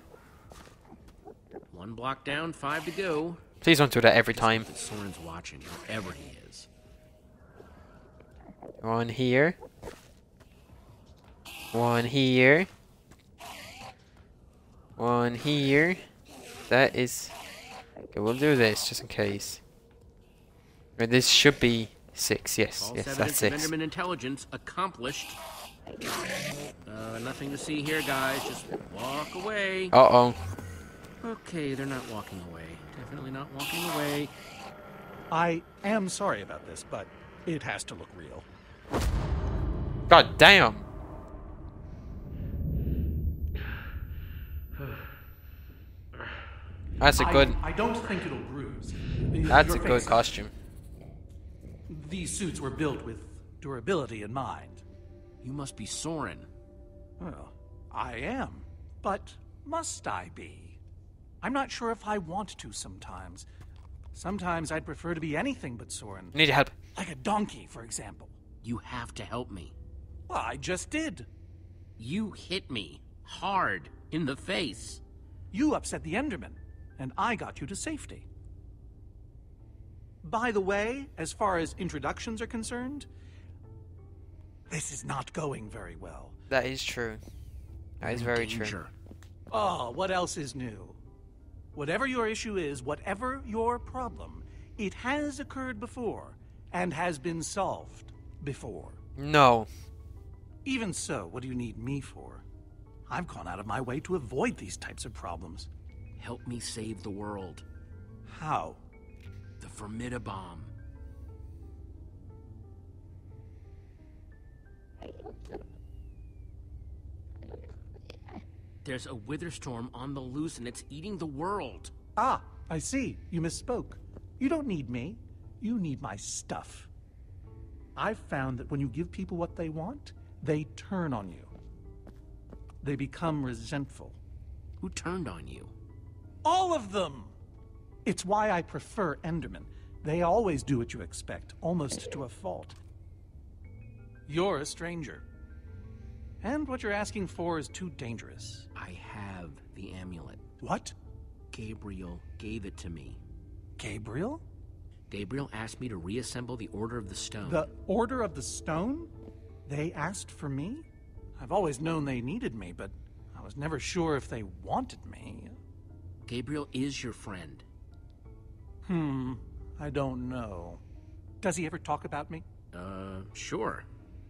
One block down, five to go. Please don't do that every time. that Soren's watching, wherever he is. One here. One here. One here. That is... Okay, we'll do this just in case. Right, this should be six. Yes, False yes, evidence that's six. Enderman intelligence accomplished. Uh, nothing to see here, guys. Just walk away. Uh-oh. Okay, they're not walking away. Definitely not walking away. I am sorry about this, but it has to look real. God damn. That's a I- good... I, don't think it'll bruise. That's a good costume. These suits were built with durability in mind. You must be Soren. Well, I am. But must I be? I'm not sure if I want to sometimes. Sometimes I'd prefer to be anything but Soren. Need help. Like a donkey, for example. You have to help me. Well, I just did. You hit me hard in the face. You upset the Enderman, and I got you to safety. By the way, as far as introductions are concerned, this is not going very well. That is true. That is in very true. danger. Oh, what else is new? Whatever your issue is, whatever your problem, it has occurred before and has been solved before. No. Even so, what do you need me for? I've gone out of my way to avoid these types of problems. Help me save the world. How? The Formidi-Bomb. There's a wither storm on the loose and it's eating the world. Ah, I see. You misspoke. You don't need me. You need my stuff. I've found that when you give people what they want, they turn on you. They become resentful. Who turned on you? All of them! It's why I prefer Enderman. They always do what you expect, almost to a fault. You're a stranger. And what you're asking for is too dangerous. I have the amulet. What? Gabriel gave it to me. Gabriel? Gabriel asked me to reassemble the Order of the Stone. The Order of the Stone? They asked for me? I've always known they needed me, but I was never sure if they wanted me. Gabriel is your friend. Hmm, I don't know. Does he ever talk about me? Uh, sure.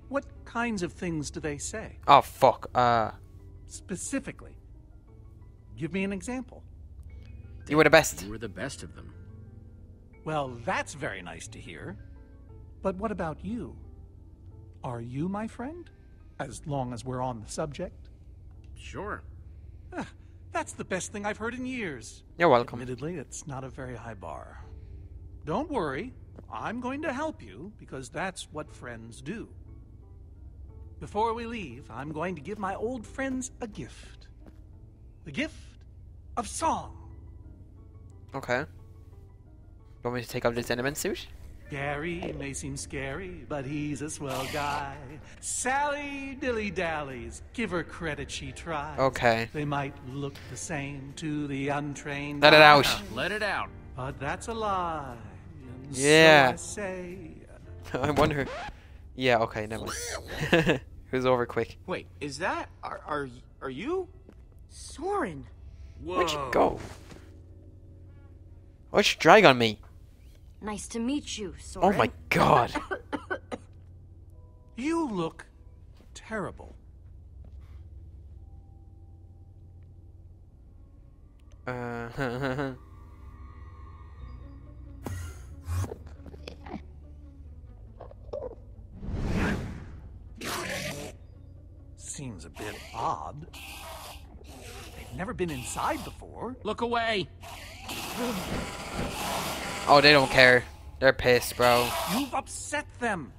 What kinds of things do they say? Oh, fuck. Uh, Specifically. Give me an example. you were the best. You were the best of them. Well, that's very nice to hear. But what about you? Are you my friend? As long as we're on the subject? Sure. That's the best thing I've heard in years. You're welcome. Admittedly, it's not a very high bar. Don't worry, I'm going to help you because that's what friends do. Before we leave, I'm going to give my old friends a gift. The gift of song. Okay. You Want me to take off this Enderman suit? Gary may seem scary, but he's a swell guy. Sally dilly dallies, give her credit she tries. Okay. They might look the same to the untrained. Let it eye, out. Let it out. But that's a lie. and so Yeah. I say. [laughs] I wonder. Yeah, okay, never mind. [laughs] it was over quick. Wait, is that are are y- are you? Soren! Where'd you go? Why'd you drag on me? Nice to meet you, Soren. Oh my god. [coughs] You look terrible. Uh, [laughs] Seems a bit odd. They've never been inside before. Look away! [gasps] [sighs] oh, they don't care. They're pissed, bro. You've upset them.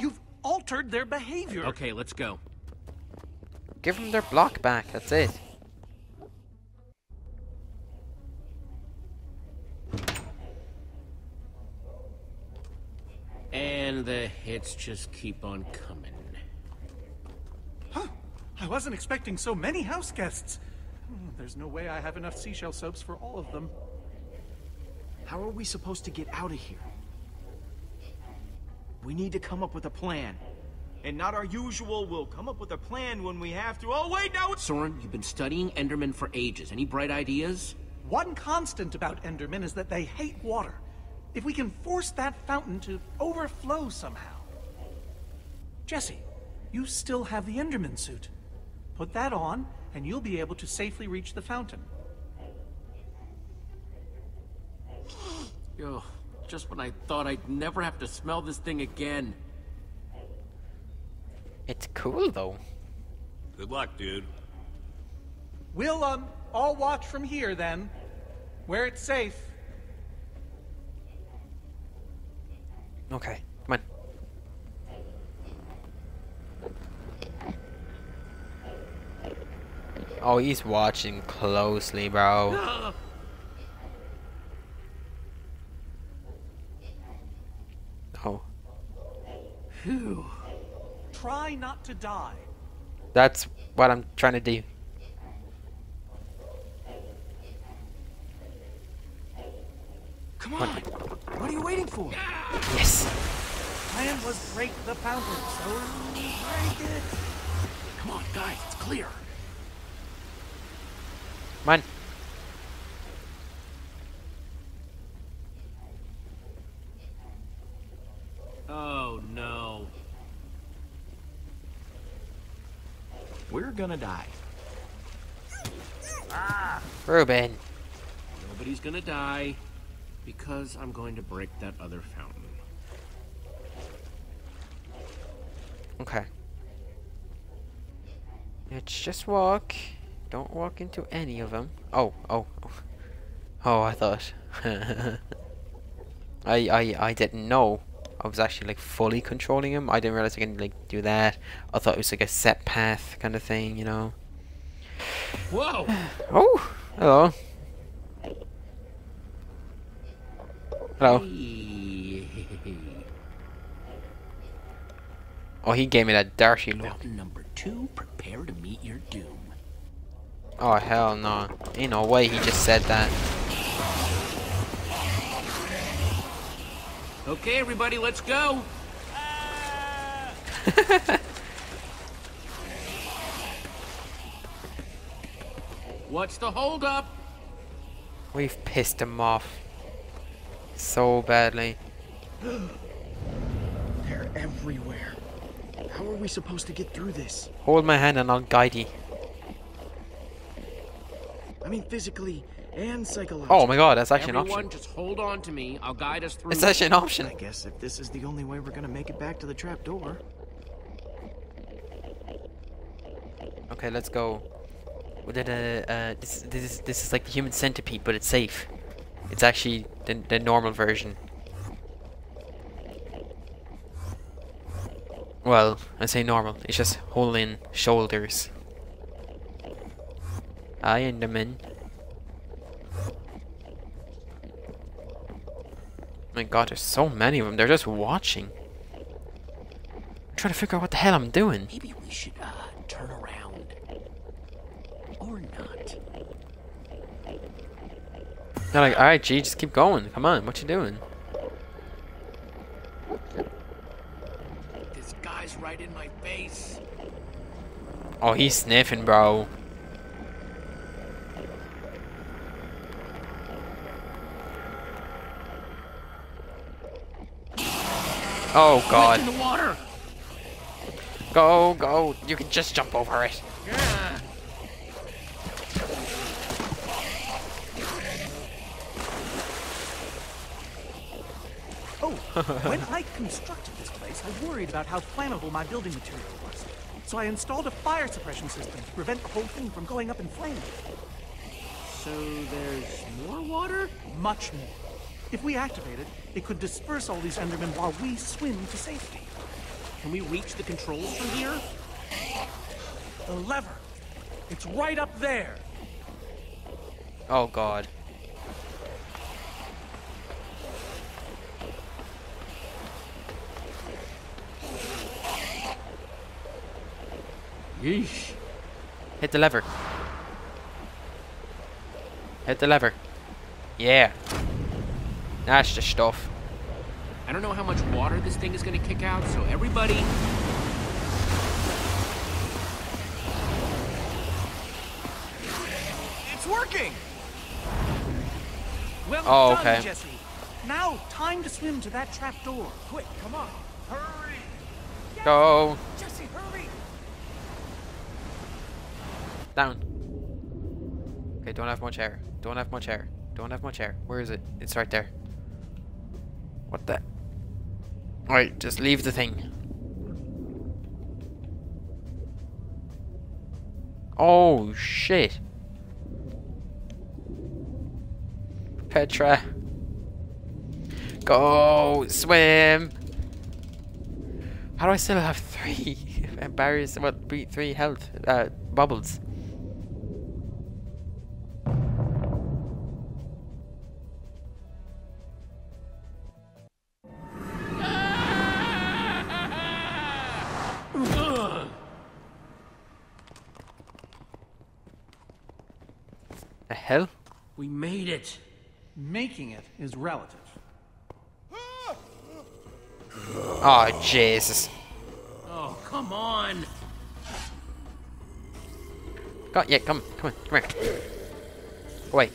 You've altered their behavior. Okay, let's go. Give them their block back. That's it. And the hits just keep on coming. Huh. I wasn't expecting so many house guests. Hmm, There's no way I have enough seashell soaps for all of them. How are we supposed to get out of here? We need to come up with a plan. And not our usual, we'll come up with a plan when we have to. Oh, wait, now it's... Soren, you've been studying Endermen for ages. Any bright ideas? One constant about Endermen is that they hate water. If we can force that fountain to overflow somehow. Jesse, you still have the Enderman suit. Put that on, and you'll be able to safely reach the fountain. Yo, just when I thought I'd never have to smell this thing again. It's cool though. Good luck, dude. We'll, um, all watch from here then, where it's safe. Okay, come on. Oh, he's watching closely, bro. [gasps] [gasps] Oh, Phew. Try not to die. that's what I'm trying to do. Come on. What are you waiting for? Yes. Plan was break the fountain, so break it. Come on, guys, it's clear. Come on. Oh, no. We're gonna die. Ah. Reuben. Nobody's gonna die because I'm going to break that other fountain. Okay. Let's just walk. Don't walk into any of them. Oh, oh, oh. Oh, I thought. [laughs] I, I, I didn't know. I was actually like fully controlling him. I didn't realize I can like do that. I thought it was like a set path kind of thing, you know. Whoa! [sighs] Oh, hello. Hello. Oh, he gave me that dirty look. Number two, prepare to meet your doom. Oh, hell no. Ain't no way he just said that. Okay, everybody, let's go. [laughs] What's the holdup? We've pissed him off. So badly. [gasps] They're everywhere. How are we supposed to get through this? Hold my hand and I'll guide you. I mean, physically and psychologically. Oh my god, that's actually an Everyone, option. just hold on to me. I'll guide us through. It's actually an option. I guess if this is the only way we're gonna make it back to the trap door. Okay, let's go. We did a, uh, this, this, is, this is like the human centipede, but it's safe. It's actually the, the normal version. Well, I say normal. It's just holding shoulders. I Enderman. My god, there's so many of them. They're just watching. I'm trying to figure out what the hell I'm doing. Maybe we should uh, turn around. Or not. They're like, alright, G, just keep going. Come on, what you doing? This guy's right in my face. Oh, he's sniffing, bro. Oh god. in the water. Go, go. You can just jump over it. Yeah. Oh, when I constructed this place, I worried about how flammable my building material was. So I installed a fire suppression system to prevent the whole thing from going up in flames. So there's more water? Much more. If we activate it, it could disperse all these Endermen while we swim to safety. Can we reach the controls from here? The lever. It's right up there. Oh god. Yeesh. Hit the lever. Hit the lever. Yeah. That's the stuff. I don't know how much water this thing is gonna kick out, so everybody. It's working! Well Oh, done, okay. Jesse. Now, time to swim to that trap door. Quick, come on. Hurry! Go. Jesse, hurry! Down. Okay, don't have much air. Don't have much air. Don't have much air. Where is it? It's right there. What the? Alright, just leave the thing. Oh, shit. Petra. Go, swim. How do I still have [laughs] three barriers? What, three, health, uh, bubbles? Hell? We made it. Making it is relative. Oh, Jesus. Oh, come on. Go, yeah, come, come on, come here. Go away.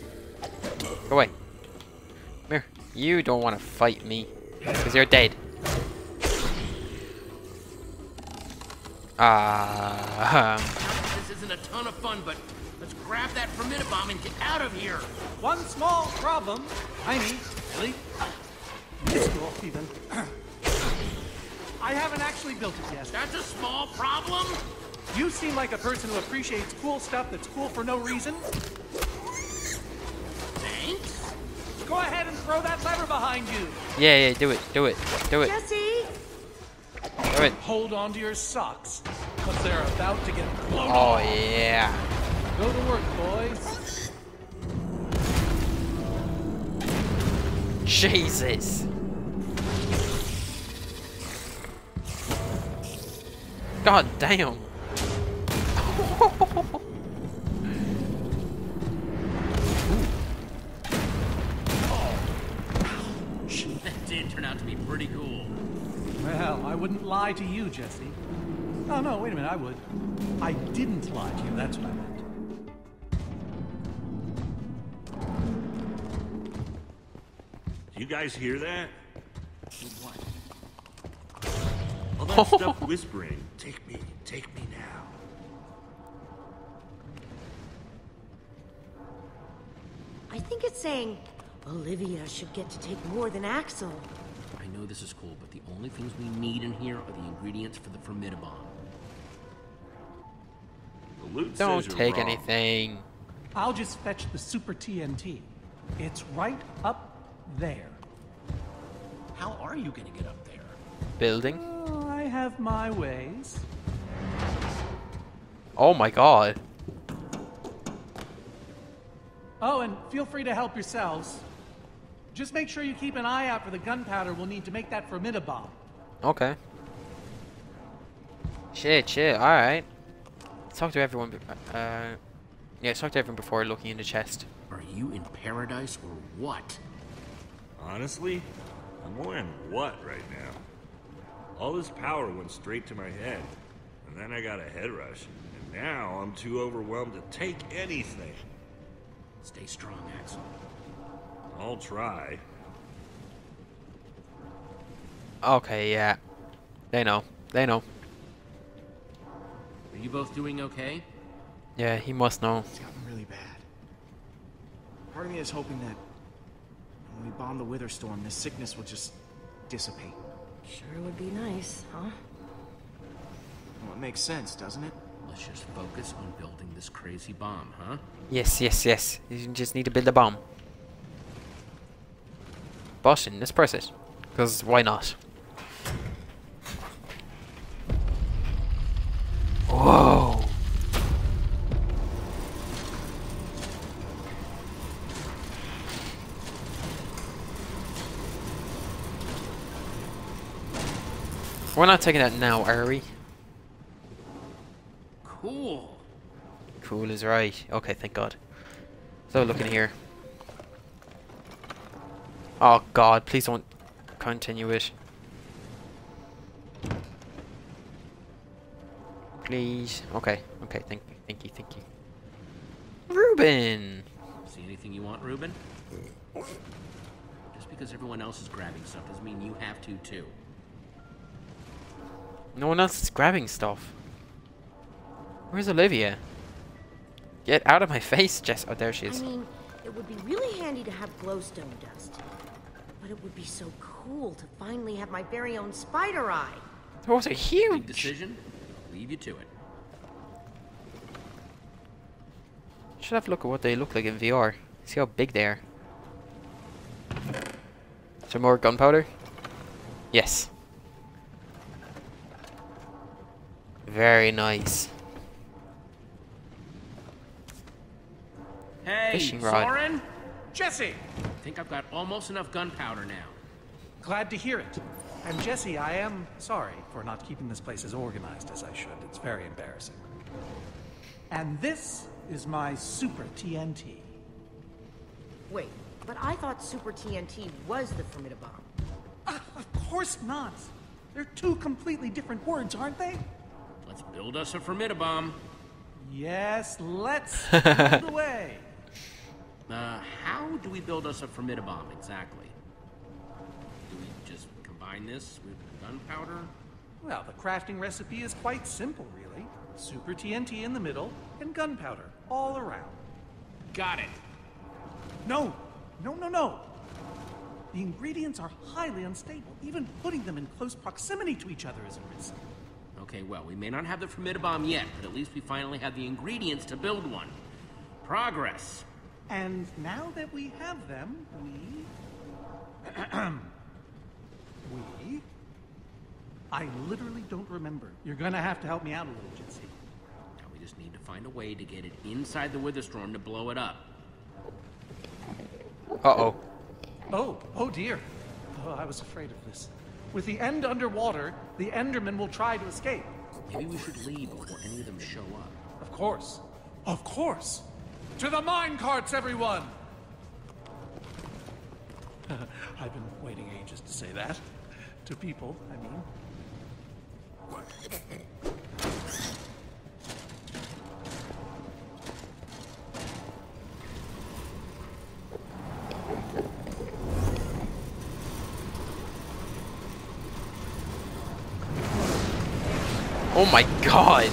Go away. Come here. You don't want to fight me. Because you're dead. Ah, [laughs] um, This isn't a ton of fun, but let's grab that Formidi-Bomb and get out of here. One small problem. Tiny, really. Minuscule, even. I haven't actually built it yet. That's a small problem? You seem like a person who appreciates cool stuff that's cool for no reason. Thanks. Go ahead and throw that lever behind you. Yeah, yeah, do it, do it, do it, Jesse! do it. Hold on to your socks, because they're about to get blown Oh, off. yeah. Go to work, boys. Jesus. God damn. That did turn out to be pretty cool. Well, I wouldn't lie to you, Jesse. Oh, no, wait a minute, I would. I didn't lie to you, that's what I meant. Guys hear that? What? [laughs] All that stuff whispering. Take me, take me now. I think it's saying Olivia should get to take more than Axel. I know this is cool, but the only things we need in here are the ingredients for the Formidi-Bomb. The loot Don't says take wrong. anything. I'll just fetch the Super TNT. It's right up there. How are you gonna get up there? Building. Oh, I have my ways. Oh my god. Oh, and feel free to help yourselves. Just make sure you keep an eye out for the gunpowder we'll need to make that Formidi-Bomb. Okay. Shit, shit, alright. Talk to everyone. Uh, yeah, talk to everyone before looking in the chest. Are you in paradise or what? Honestly, I'm wondering what right now. All this power went straight to my head, and then I got a head rush, and now I'm too overwhelmed to take anything. Stay strong, Axel. I'll try. Okay, yeah. They know. They know. Are you both doing okay? Yeah, he must know. It's gotten really bad. Part of me is hoping that when we bomb the Wither Storm, this sickness will just dissipate. Sure would be nice, huh? Well, it makes sense, doesn't it? Let's just focus on building this crazy bomb, huh? Yes, yes, yes. You just need to build a bomb. Boston, let's press it. Because why not? Whoa! We're not taking that now, are we? Cool. Cool is right. Okay, thank God. So look in here. Oh God, please don't continue it. Please. Okay, okay, thank you, thank you, thank you. Reuben! See anything you want, Reuben? Just because everyone else is grabbing stuff doesn't mean you have to too. No one else is grabbing stuff. Where's Olivia? Get out of my face, Jess. Oh, there she is. I is. mean, it would be really handy to have glowstone dust. But it would be so cool to finally have my very own spider eye. That was a huge! decision? Leave you to it. Should have a look at what they look like in VR. See how big they are. Some more gunpowder? Yes. Very nice. Hey, Fishing rod. Soren! Jesse! I think I've got almost enough gunpowder now. Glad to hear it. And Jesse, I am sorry for not keeping this place as organized as I should. It's very embarrassing. And this is my Super TNT. Wait, but I thought Super TNT was the Formidi-Bomb. Uh, of course not. They're two completely different words, aren't they? Let's build us a Formidi-Bomb. Yes, let's [laughs] build away. Uh, how do we build us a Formidi-Bomb exactly? Do we just combine this with gunpowder? Well, the crafting recipe is quite simple, really. Super TNT in the middle and gunpowder all around. Got it. No, no, no, no. The ingredients are highly unstable. Even putting them in close proximity to each other is a risk. Okay, well, we may not have the Formidi-Bomb yet, but at least we finally have the ingredients to build one. Progress. And now that we have them, we. [clears throat] we. I literally don't remember. You're gonna have to help me out a little, Jesse. Now we just need to find a way to get it inside the Witherstorm to blow it up. Uh-oh. Oh, oh dear. Oh, I was afraid of this. With the end underwater, the Enderman will try to escape. Maybe we should leave before any of them show up. Of course. Of course. To the mine carts, everyone! [laughs] I've been waiting ages to say that. To people, I mean. Oh my god!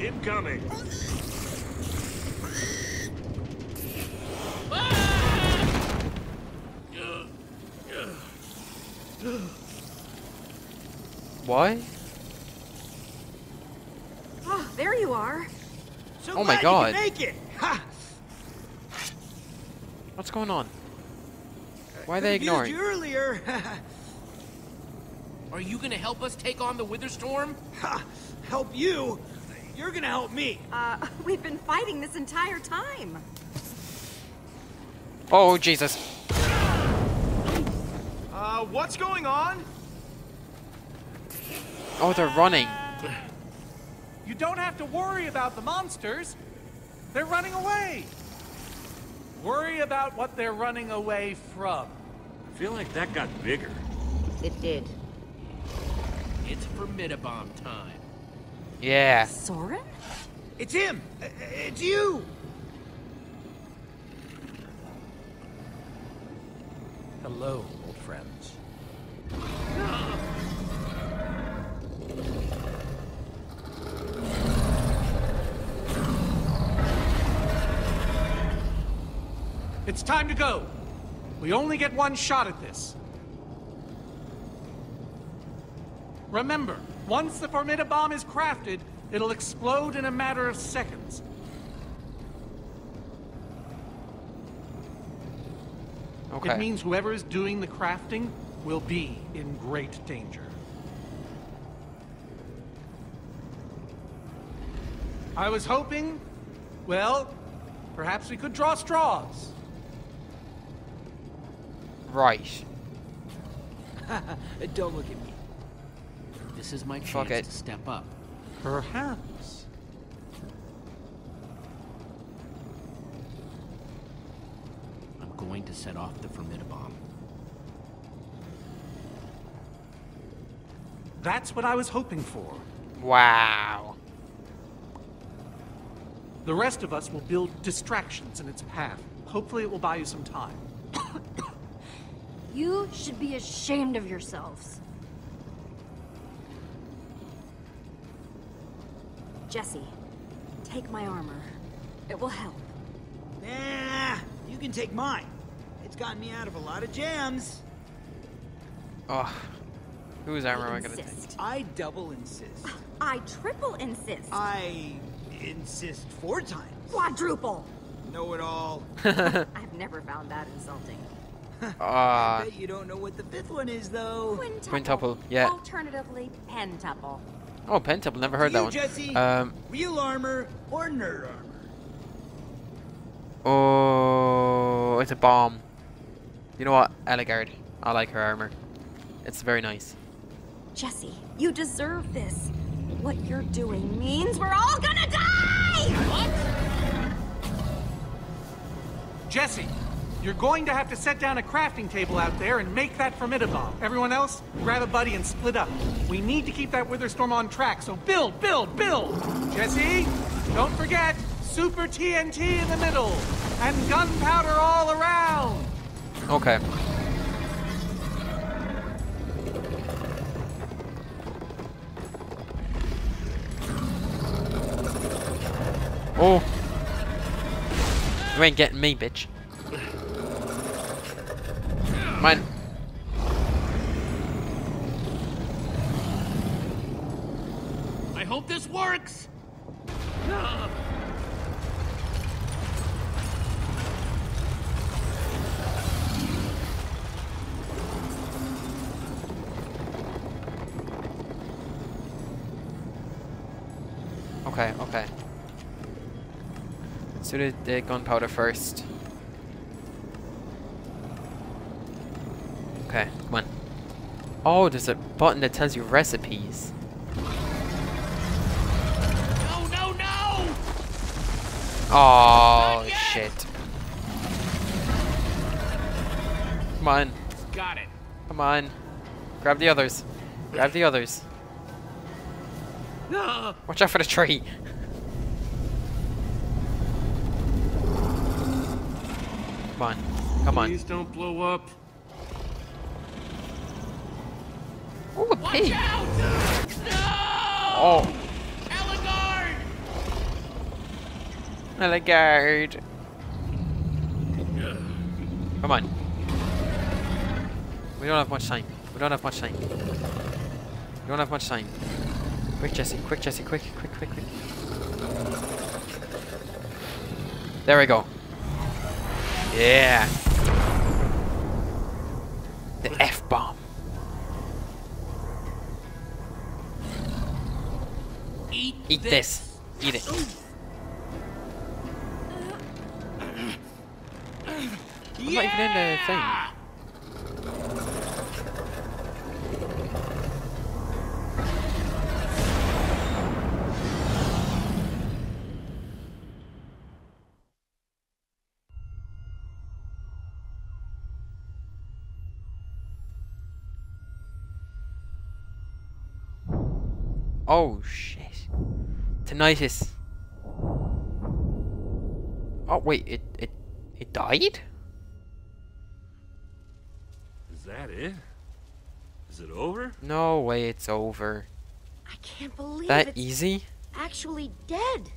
Incoming. Why? Oh, there you are. So Oh my glad you God. make it. Ha! What's going on? Why are they ignoring? you earlier. [laughs] Are you gonna help us take on the Witherstorm? Ha! Help you? You're gonna help me. Uh, [laughs] we've been fighting this entire time. Oh, Jesus. Uh, what's going on? Oh, they're running. [sighs] You don't have to worry about the monsters. They're running away. Worry about what they're running away from. I feel like that got bigger. It did. It's Formidi-Bomb time. Yeah. Soren? It's him! Uh, It's you! Hello, old friends. It's time to go. We only get one shot at this. Remember, once the Formidi-Bomb is crafted, it'll explode in a matter of seconds. Okay. It means whoever is doing the crafting will be in great danger. I was hoping, well, perhaps we could draw straws. Right. [laughs] Don't look at me. This is my Fuck chance it. to step up. Perhaps. I'm going to set off the Formidi-Bomb. That's what I was hoping for. Wow. The rest of us will build distractions in its path. Hopefully, it will buy you some time. You should be ashamed of yourselves. Jesse, take my armor. It will help. Nah, you can take mine. It's gotten me out of a lot of jams. Oh. Whose armor am I gonna take? I double insist. [laughs] I triple insist. I insist four times. Quadruple. Know it all. [laughs] I've never found that insulting. [laughs] Ah. I bet you don't know what the fifth one is, though. Quintuple. Quintuple, yeah. Alternatively, pentuple. Oh, Pentuple, never heard you, that one. Jesse, Um, real armor or nerd armor? oh, it's a bomb. You know what? Ellegaard. I like her armor. It's very nice. Jesse, you deserve this. What you're doing means we're all gonna die! Jesse, you're going to have to set down a crafting table out there and make that Formidi-Bomb. Everyone else, grab a buddy and split up. We need to keep that Witherstorm on track, so build, build, build! Jesse, don't forget, Super TNT in the middle, and gunpowder all around! Okay. Oh. You ain't getting me, bitch. Mine. I hope this works! Okay, okay. Do the, the gunpowder first. Okay, come on. Oh, there's a button that tells you recipes. No, no, no! Oh, shit. Come on, Got it. come on. Grab the others. Grab the others. Ah, [gasps] Watch out for the tree. Come on, come on. Please don't blow up. Watch out! No! Oh! Ellegaard. Come on. We don't have much time. We don't have much time. We don't have much time. Quick, Jesse. Quick, Jesse. Quick, quick, quick, quick. There we go. Yeah. Eat, this. Eat it. I'm not even in the thing. Oh shit. Tinnitus. Oh wait, it it it died? Is that it? Is it over? No way, it's over. I can't believe That it's easy? actually dead.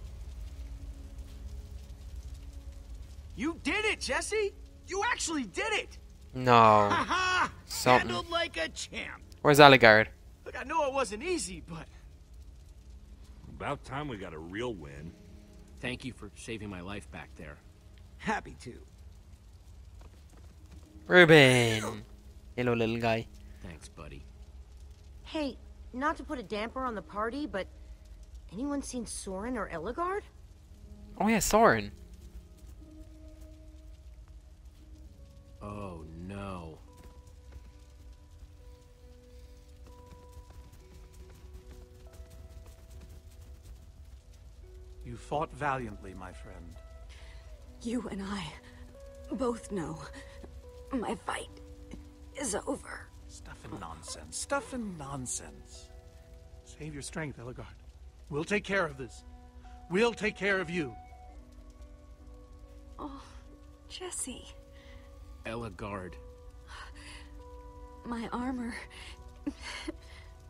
You did it, Jesse! You actually did it! No. Ha Something. Handled like a champ. Where's Ellegaard? Look, I know it wasn't easy, but About time we got a real win. Thank you for saving my life back there. happy to. Reuben! Hello, little guy. Thanks, buddy. Hey, not to put a damper on the party, but anyone seen Soren or Ellegaard? Oh yeah, Soren. Oh no. You fought valiantly, my friend. You and I both know my fight is over. Stuff and nonsense. Stuff and nonsense. Save your strength, Ellegaard. We'll take care of this. We'll take care of you. Oh, Jesse, Ellegaard. my armor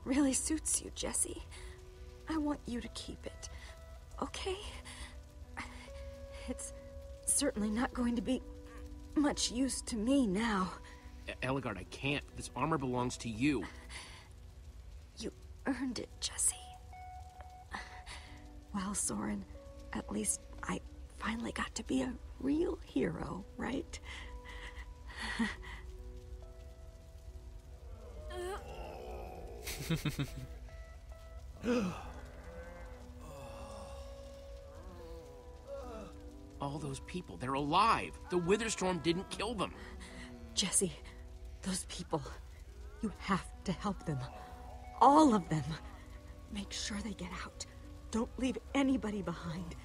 really suits you, Jesse. I want you to keep it, okay? It's certainly not going to be much use to me now. Ellegaard, I can't. This armor belongs to you. You earned it, Jesse. Well, Soren, at least I finally got to be a real hero, right? [laughs] [laughs] All those people, they're alive. The Witherstorm didn't kill them. Jesse, those people, you have to help them. All of them. Make sure they get out. Don't leave anybody behind.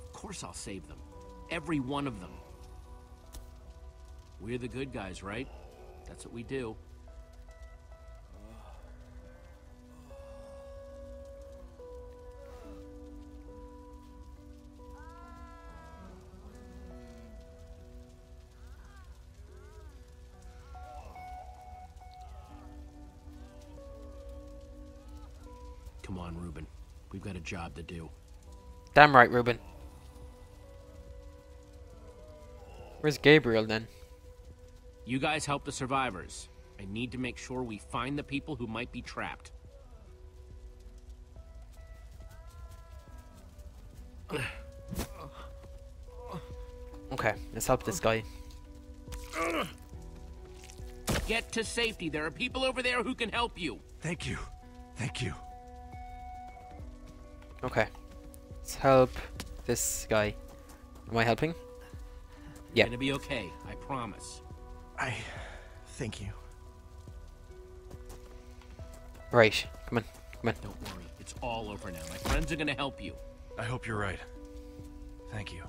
Of course I'll save them. Every one of them. We're the good guys, right? That's what we do. Job to do. Damn right, Reuben. Where's Gabriel then? You guys help the survivors. I need to make sure we find the people who might be trapped. Okay, let's help this guy. Get to safety. There are people over there who can help you. Thank you. Thank you. Okay. Let's help this guy. Am I helping? Yeah. Gonna be okay. I promise. I thank you. Right. Come on. Come on. Don't worry. It's all over now. My friends are gonna help you. I hope you're right. Thank you.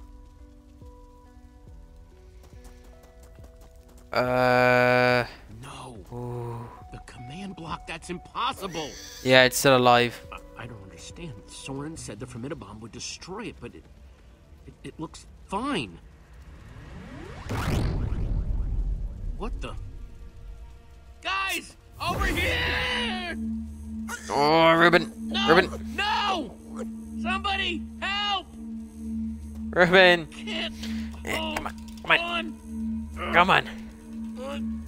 Uh. No. The command block, that's impossible. Yeah, it's still alive. I, don't understand. Soren said the Formidi-Bomb would destroy it, but it, it, it looks fine. What the? Guys! Over here! Oh, Reuben. No! Reuben. No! Somebody help! Reuben. Can't. Eh, come on. Come on. Come on.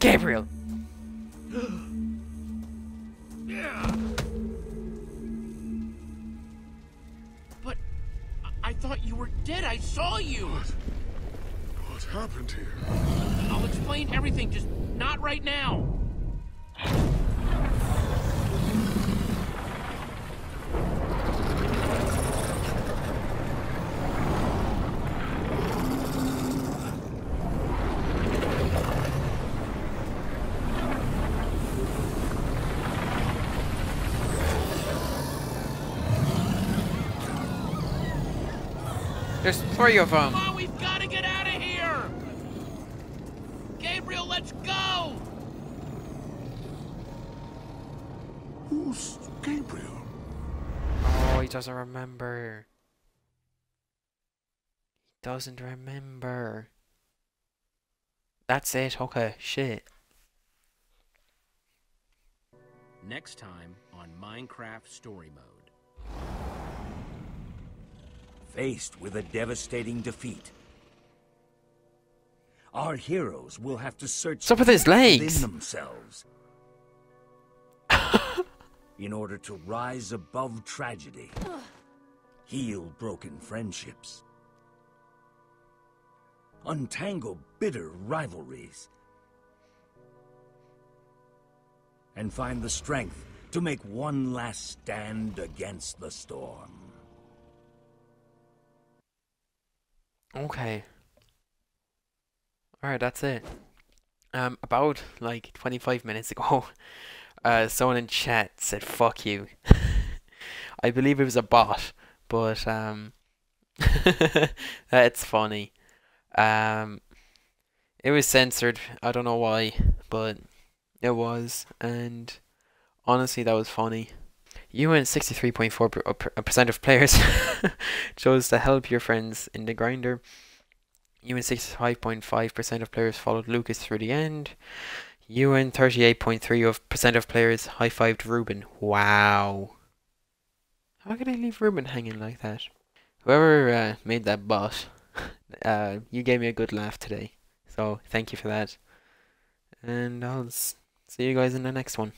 Gabriel. [gasps] Yeah. Thought you were dead. I saw you. What? What happened here? I'll explain everything, just not right now. There's three of them. Come on, we've got to get out of here. Gabriel, let's go. Who's Gabriel? Oh, he doesn't remember. He doesn't remember. That's it. Okay, shit. Next time on Minecraft Story Mode. Faced with a devastating defeat, our heroes will have to search with his within legs? themselves [laughs] in order to rise above tragedy, heal broken friendships, untangle bitter rivalries, and find the strength to make one last stand against the storm. Okay. Alright, that's it. Um, about like 25 minutes ago, [laughs] uh, someone in chat said, fuck you. [laughs] I believe it was a bot, but, um, [laughs] that's funny. Um, it was censored. I don't know why, but it was, and honestly, that was funny. You and 63.4% of players [laughs] chose to help your friends in the grinder. You and 65.5% of players followed Lucas through the end. You and 38.3% of players high fived Reuben. Wow. How could I leave Reuben hanging like that? Whoever uh, made that bot, [laughs] uh, you gave me a good laugh today. So thank you for that. And I'll see you guys in the next one.